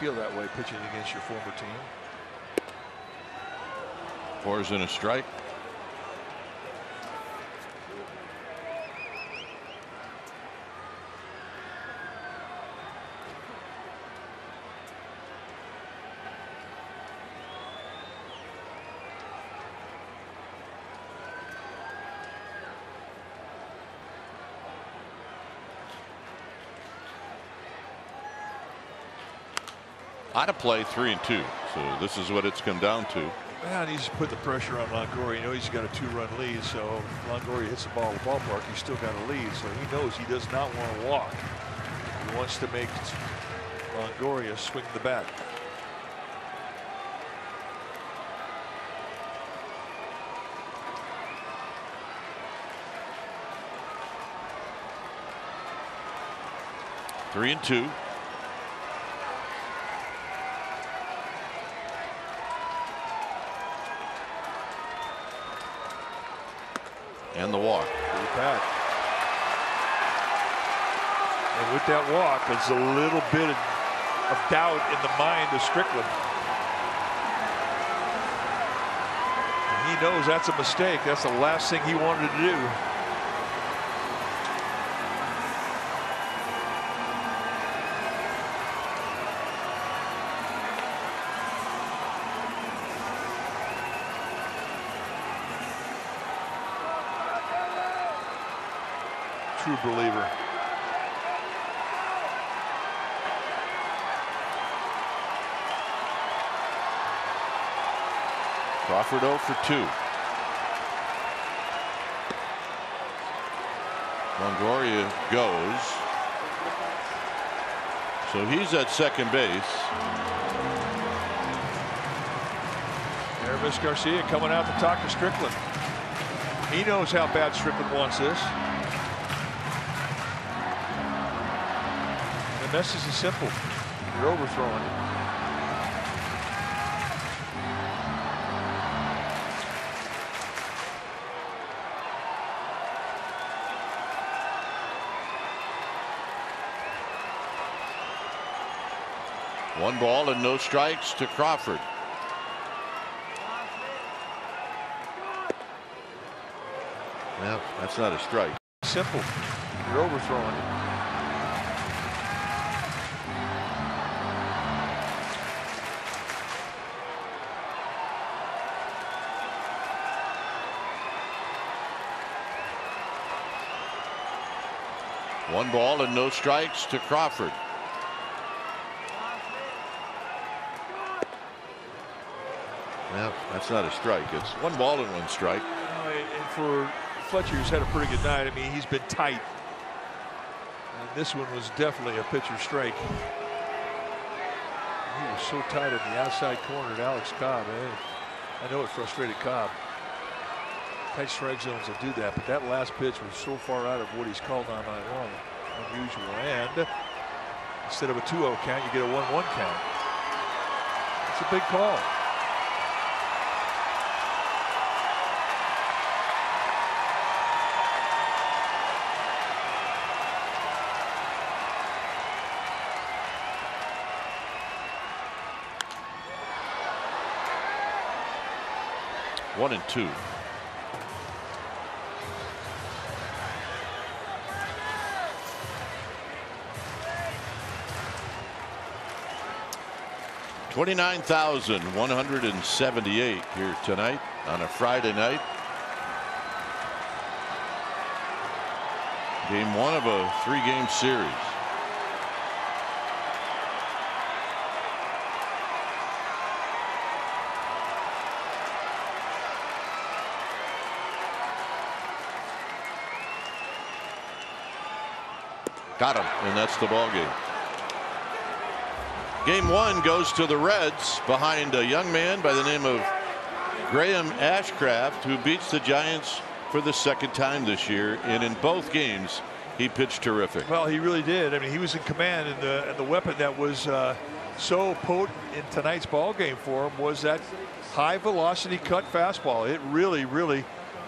Feel that way pitching against your former team. Fours in a strike. Out of play three and two. So this is what it's come down to. Man, he's put the pressure on Longoria. You know he's got a two-run lead, so Longoria hits the ball in the ballpark. He's still got a lead, so he knows he does not want to walk. He wants to make Longoria swing the bat. Three and two. The walk. And with that walk, there's a little bit of, of doubt in the mind of Strickland. And he knows that's a mistake. That's the last thing he wanted to do. True believer. Crawford 0 for 2. Longoria goes. So he's at second base. Aramis Garcia coming out to talk to Strickland. He knows how bad Strickland wants this. message is simple. You're overthrowing it. One ball and no strikes to Crawford. Well, that's not a strike. Simple. You're overthrowing it. Ball and no strikes to Crawford. Well, that's not a strike. It's one ball and one strike. And for Fletcher, who's had a pretty good night, I mean, he's been tight. And this one was definitely a pitcher strike. He was so tight in the outside corner at Alex Cobb. Eh? I know it frustrated Cobb. Tight strike zones will do that, but that last pitch was so far out of what he's called on night long. Unusual. And instead of a 2-0 count, you get a 1-1 count. It's a big call. One and two. Twenty-nine thousand one hundred and seventy-eight here tonight on a Friday night. Game one of a three-game series. Got him, and that's the ball game. Game one goes to the Reds behind a young man by the name of Graham Ashcraft, who beats the Giants for the second time this year. And in both games, he pitched terrific. Well, he really did. I mean, he was in command, and the, and the weapon that was uh, so potent in tonight's ball game for him was that high velocity cut fastball. It really, really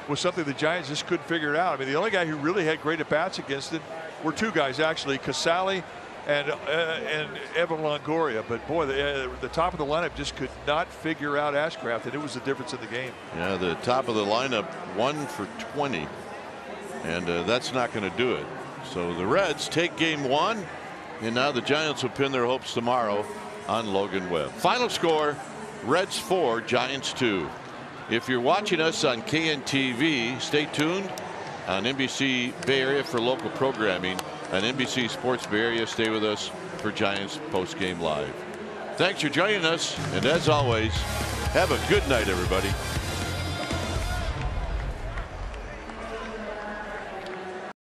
was something the Giants just couldn't figure out. I mean, the only guy who really had great at bats against it were two guys actually, Casali and uh, and Evan Longoria. But boy, the, uh, the top of the lineup just could not figure out Ashcraft, and it was the difference in the game. Yeah, the top of the lineup, one for 20, and uh, that's not going to do it. So the Reds take game one, and now the Giants will pin their hopes tomorrow on Logan Webb. Final score Reds 4, Giants 2. If you're watching us on KNTV, stay tuned on NBC Bay Area for local programming. On NBC Sports Bay Area, stay with us for Giants post game live. Thanks for joining us, and as always, have a good night, everybody.